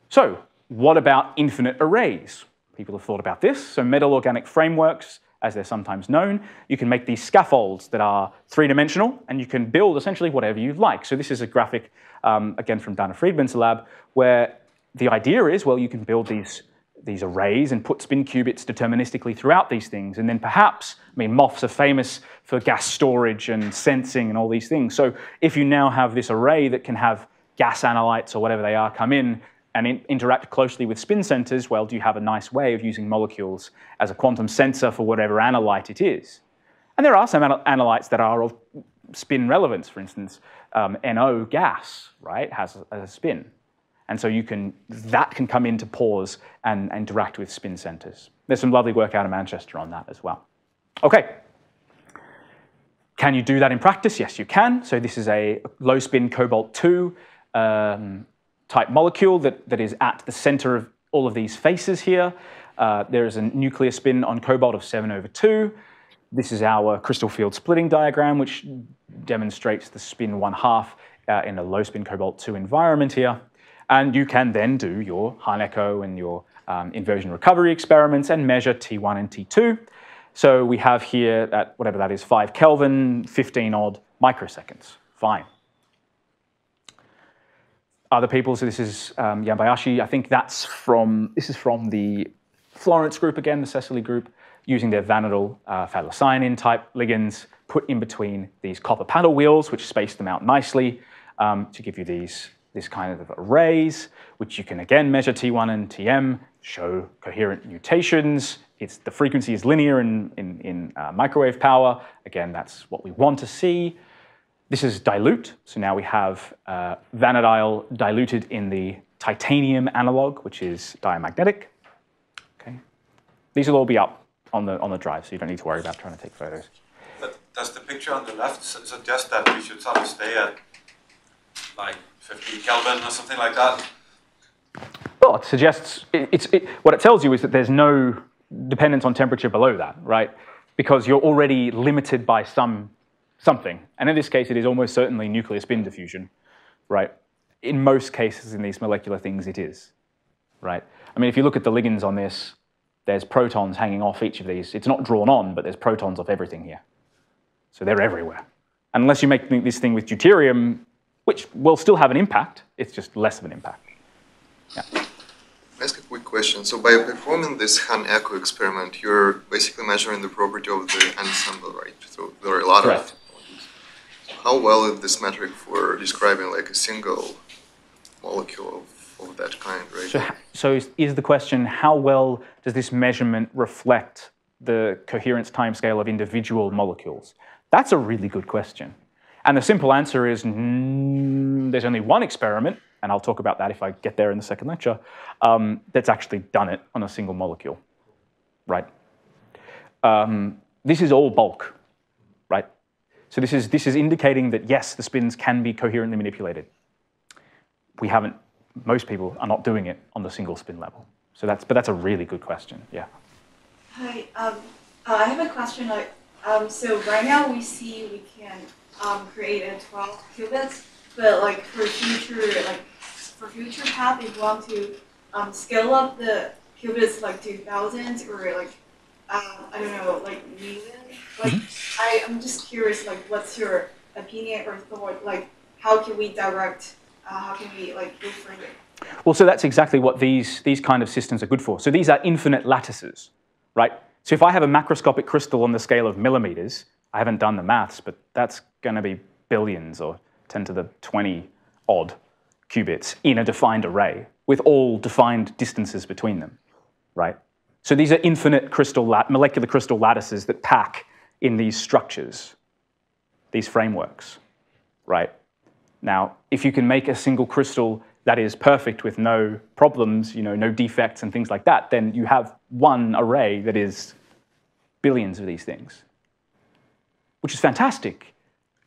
So, what about infinite arrays? People have thought about this. So, metal organic frameworks, as they're sometimes known, you can make these scaffolds that are three dimensional and you can build essentially whatever you like. So, this is a graphic, um, again, from Danna Freedman's lab, where the idea is well, you can build these these arrays and put spin qubits deterministically throughout these things. And then perhaps, I mean, MOFs are famous for gas storage and sensing and all these things. So if you now have this array that can have gas analytes or whatever they are come in and in, interact closely with spin centers, well, do you have a nice way of using molecules as a quantum sensor for whatever analyte it is? And there are some anal- analytes that are of spin relevance. For instance, um, NO gas, right, has a, has a spin. And so you can, that can come into pores and, and interact with spin centers. There's some lovely work out of Manchester on that as well. Okay. Can you do that in practice? Yes, you can. So this is a low spin cobalt 2 um, type molecule that, that is at the center of all of these faces here. Uh, there is a nuclear spin on cobalt of 7 over 2. This is our crystal field splitting diagram, which demonstrates the spin 1 half uh, in a low spin cobalt 2 environment here. And you can then do your Hahn-Echo and your um, inversion recovery experiments and measure T1 and T2. So we have here at whatever that is, 5 Kelvin, 15 odd microseconds. Fine. Other people, so this is um, Yamabayashi. I think that's from, this is from the Florence group again, the Sessoli group, using their vanadyl uh, phthalocyanine type ligands put in between these copper paddle wheels, which space them out nicely um, to give you these this kind of arrays, which you can again measure T1 and TM, show coherent nutations. It's, the frequency is linear in, in, in uh, microwave power. Again, that's what we want to see. This is dilute, so now we have uh, vanadyl diluted in the titanium analog, which is diamagnetic. Okay. These will all be up on the, on the drive, so you don't need to worry about trying to take photos. But does the picture on the left suggest that we should sort of stay at like 50 Kelvin or something like that? Well, it suggests it, it's it, what it tells you is that there's no dependence on temperature below that, right? Because you're already limited by some something, and in this case, it is almost certainly nuclear spin diffusion, right? In most cases, in these molecular things, it is, right? I mean, if you look at the ligands on this, there's protons hanging off each of these. It's not drawn on, but there's protons off everything here, so they're everywhere. Unless you make this thing with deuterium, which will still have an impact, it's just less of an impact. Yeah. Ask a quick question. So by performing this Hahn echo experiment, you're basically measuring the property of the ensemble, right? So there are a lot Correct. of. How well is this metric for describing like a single molecule of, of that kind, right? So, so is, is the question how well does this measurement reflect the coherence timescale of individual molecules? That's a really good question. And the simple answer is mm, there's only one experiment, and I'll talk about that if I get there in the second lecture, um, that's actually done it on a single molecule, right? Um, this is all bulk, right? So this is, this is indicating that yes, the spins can be coherently manipulated we haven't, most people are not doing it on the single spin level. So that's, but that's a really good question. Yeah. Hi, um, I have a question. Like, um, so right now we see we can um, create a 12 qubits, but like for future, like for future path, if you want to um, scale up the qubits like to thousands or like um, I don't know, like million. Like, I I'm just curious, like, what's your opinion or thought? Like, how can we direct? Uh, how can we like go further? Well, so that's exactly what these, these kind of systems are good for. So these are infinite lattices, right? So if I have a macroscopic crystal on the scale of millimeters, I haven't done the maths, but that's going to be billions or 10 to the 20 odd qubits in a defined array with all defined distances between them, right? So these are infinite crystal molecular crystal lattices that pack in these structures, these frameworks, right? Now, if you can make a single crystal that is perfect with no problems, you know, no defects and things like that, then you have one array that is billions of these things, which is fantastic,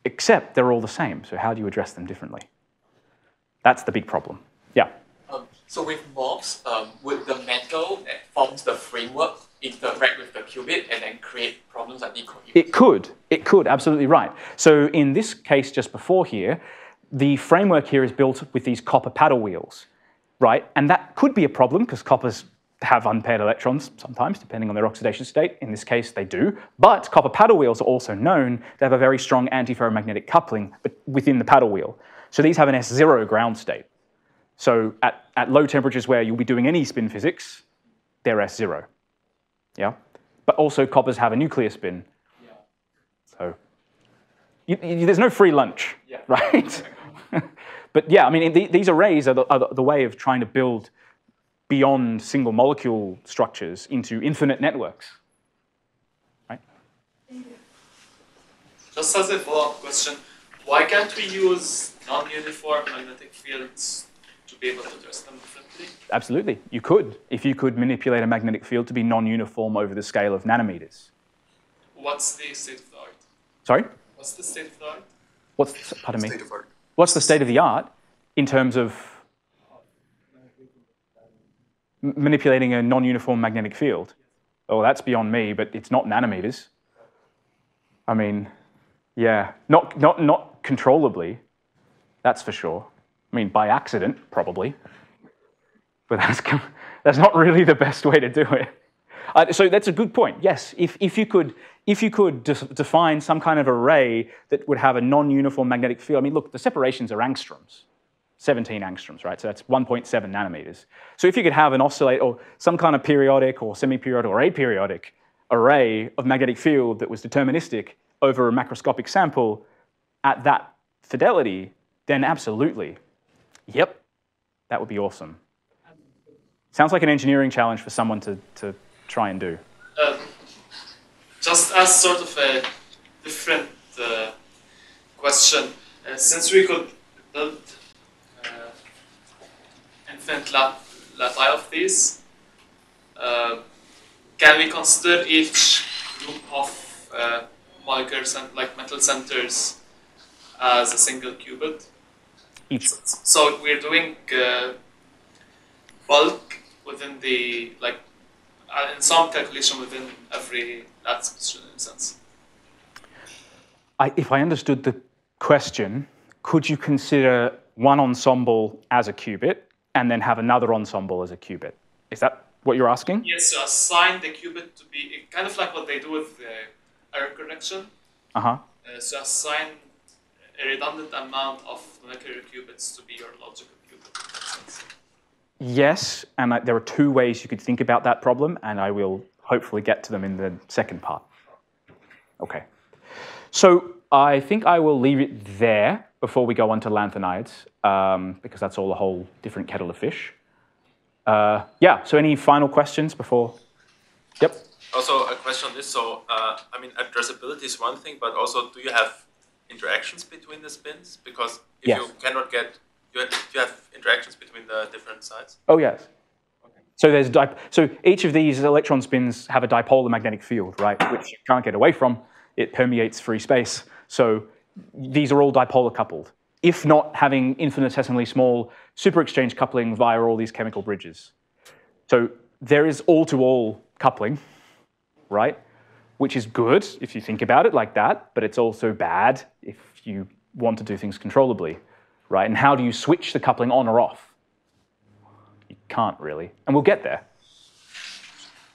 except they're all the same. So how do you address them differently? That's the big problem. Yeah. Um, so with MOFs, um, would the metal that forms the framework interact with the qubit and then create problems like decoherence? It could. It could, absolutely right. So in this case just before here, the framework here is built with these copper paddle wheels, right? And that could be a problem because coppers have unpaired electrons sometimes, depending on their oxidation state. In this case, they do. But copper paddle wheels are also known to have a very strong antiferromagnetic coupling within the paddle wheel. So these have an S0 ground state. So at, at low temperatures where you'll be doing any spin physics, they're S0. Yeah? But also coppers have a nuclear spin. Yeah. So you, you- there's no free lunch, Yeah. *laughs* right? *laughs* but yeah, I mean, the, these arrays are the, are the- the way of trying to build beyond single molecule structures into infinite networks. Right? Just as a follow-up question, why can't we use non-uniform magnetic fields to be able to address them differently? Absolutely. You could, if you could manipulate a magnetic field to be non uniform over the scale of nanometers. What's the state of the art? Sorry? What's the state of the art? What's, pardon me? State of art. What's the state of the art in terms of m- manipulating a non-uniform magnetic field? Oh, that's beyond me, but it's not nanometers. I mean, yeah, not not not controllably. That's for sure. I mean, by accident, probably. But that's *laughs* that's not really the best way to do it. Uh, so that's a good point. Yes, if, if you could if you could de- define some kind of array that would have a non-uniform magnetic field. I mean, look, the separations are angstroms, 17 angstroms, right? So that's 1.7 nanometers. So if you could have an oscillate or some kind of periodic or semi-periodic or aperiodic array of magnetic field that was deterministic over a macroscopic sample at that fidelity, then absolutely, yep, that would be awesome. Sounds like an engineering challenge for someone to, to try and do. Um, just as sort of a different uh, question, uh, since we could build uh, infinite lat- lati of these, uh, can we consider each group of uh, molecular cent- like metal centers as a single qubit? Each, So we're doing uh, bulk within the like uh, in some calculation within every lattice position in a sense. I, if I understood the question, could you consider one ensemble as a qubit and then have another ensemble as a qubit? Is that what you're asking? Yes, so assign the qubit to be kind of like what they do with the error correction. Uh huh. Uh, so assign a redundant amount of molecular qubits to be your logical qubit. in a sense. yes, and I, there are two ways you could think about that problem, and I will hopefully get to them in the second part. Okay. So I think I will leave it there before we go on to lanthanides, um, because that's all a whole different kettle of fish. Uh, yeah, so any final questions before? Yep. Also, a question on this. So, uh, I mean, addressability is one thing, but also, do you have interactions between the spins? Because if Yes. you cannot get, you have, you have interactions between the different sides. Oh, yes. So there's dip- so each of these electron spins have a dipolar magnetic field, right, which you can't get away from. It permeates free space. So these are all dipolar coupled, if not having infinitesimally small super exchange coupling via all these chemical bridges. So there is all-to-all coupling, right, which is good if you think about it like that, but it's also bad if you want to do things controllably, right? And how do you switch the coupling on or off? You can't really. And we'll get there.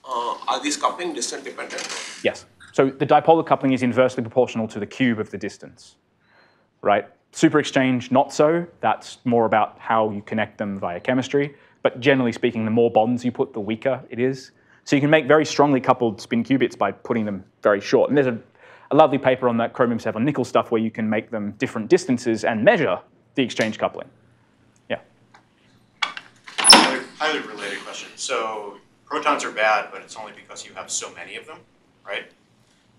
Uh, are these coupling distance dependent? Yes. So the dipolar coupling is inversely proportional to the cube of the distance, right? Super exchange, not so. That's more about how you connect them via chemistry. But generally speaking, the more bonds you put, the weaker it is. So you can make very strongly coupled spin qubits by putting them very short. And there's a, a lovely paper on that chromium 7 nickel stuff where you can make them different distances and measure the exchange coupling. Yeah. Highly, highly related question. So protons are bad, but it's only because you have so many of them, right?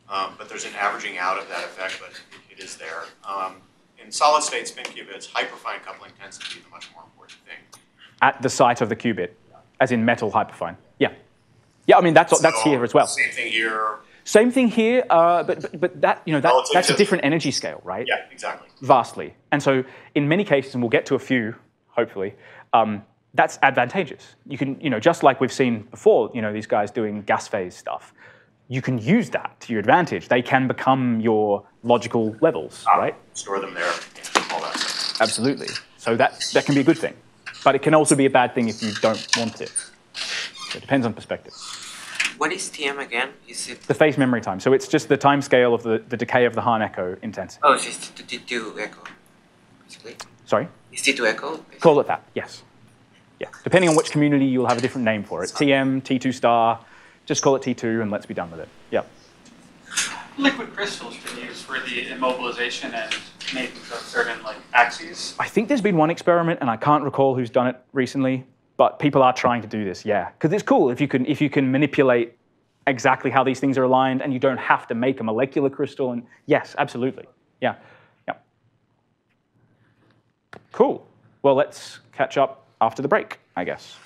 Um, but there's an averaging out of that effect, but it, it is there. Um, in solid state spin qubits, hyperfine coupling tends to be the much more important thing. At the site of the qubit, as in metal hyperfine. Yeah. Yeah, I mean, that's, that's here as well. Same thing here. Same thing here, uh, but, but, but that, you know, that, that's a different energy scale, right? Yeah, exactly. Vastly. And so in many cases, and we'll get to a few, hopefully, um, that's advantageous. You can, you know, just like we've seen before, you know, these guys doing gas phase stuff, you can use that to your advantage. They can become your logical levels, ah, right? Store them there, all that stuff. Absolutely. So that, that can be a good thing. But it can also be a bad thing if you don't want it. So it depends on perspective. What is TM again? Is it? The phase memory time. So it's just the time scale of the, the decay of the Hahn echo intensity. Oh, so it's T two echo, basically. Sorry? It's T two echo. Call it that, yes. Yeah. Depending on which community, you'll have a different name for it. TM, T2 star, just call it T2 and let's be done with it. Yeah. Liquid crystals been used for the immobilization and maintenance of certain like axes. I think there's been one experiment, and I can't recall who's done it recently, but people are trying to do this, yeah. Because it's cool if you can if you can manipulate exactly how these things are aligned and you don't have to make a molecular crystal and yes, absolutely. Yeah. Yeah. Cool. Well let's catch up after the break, I guess.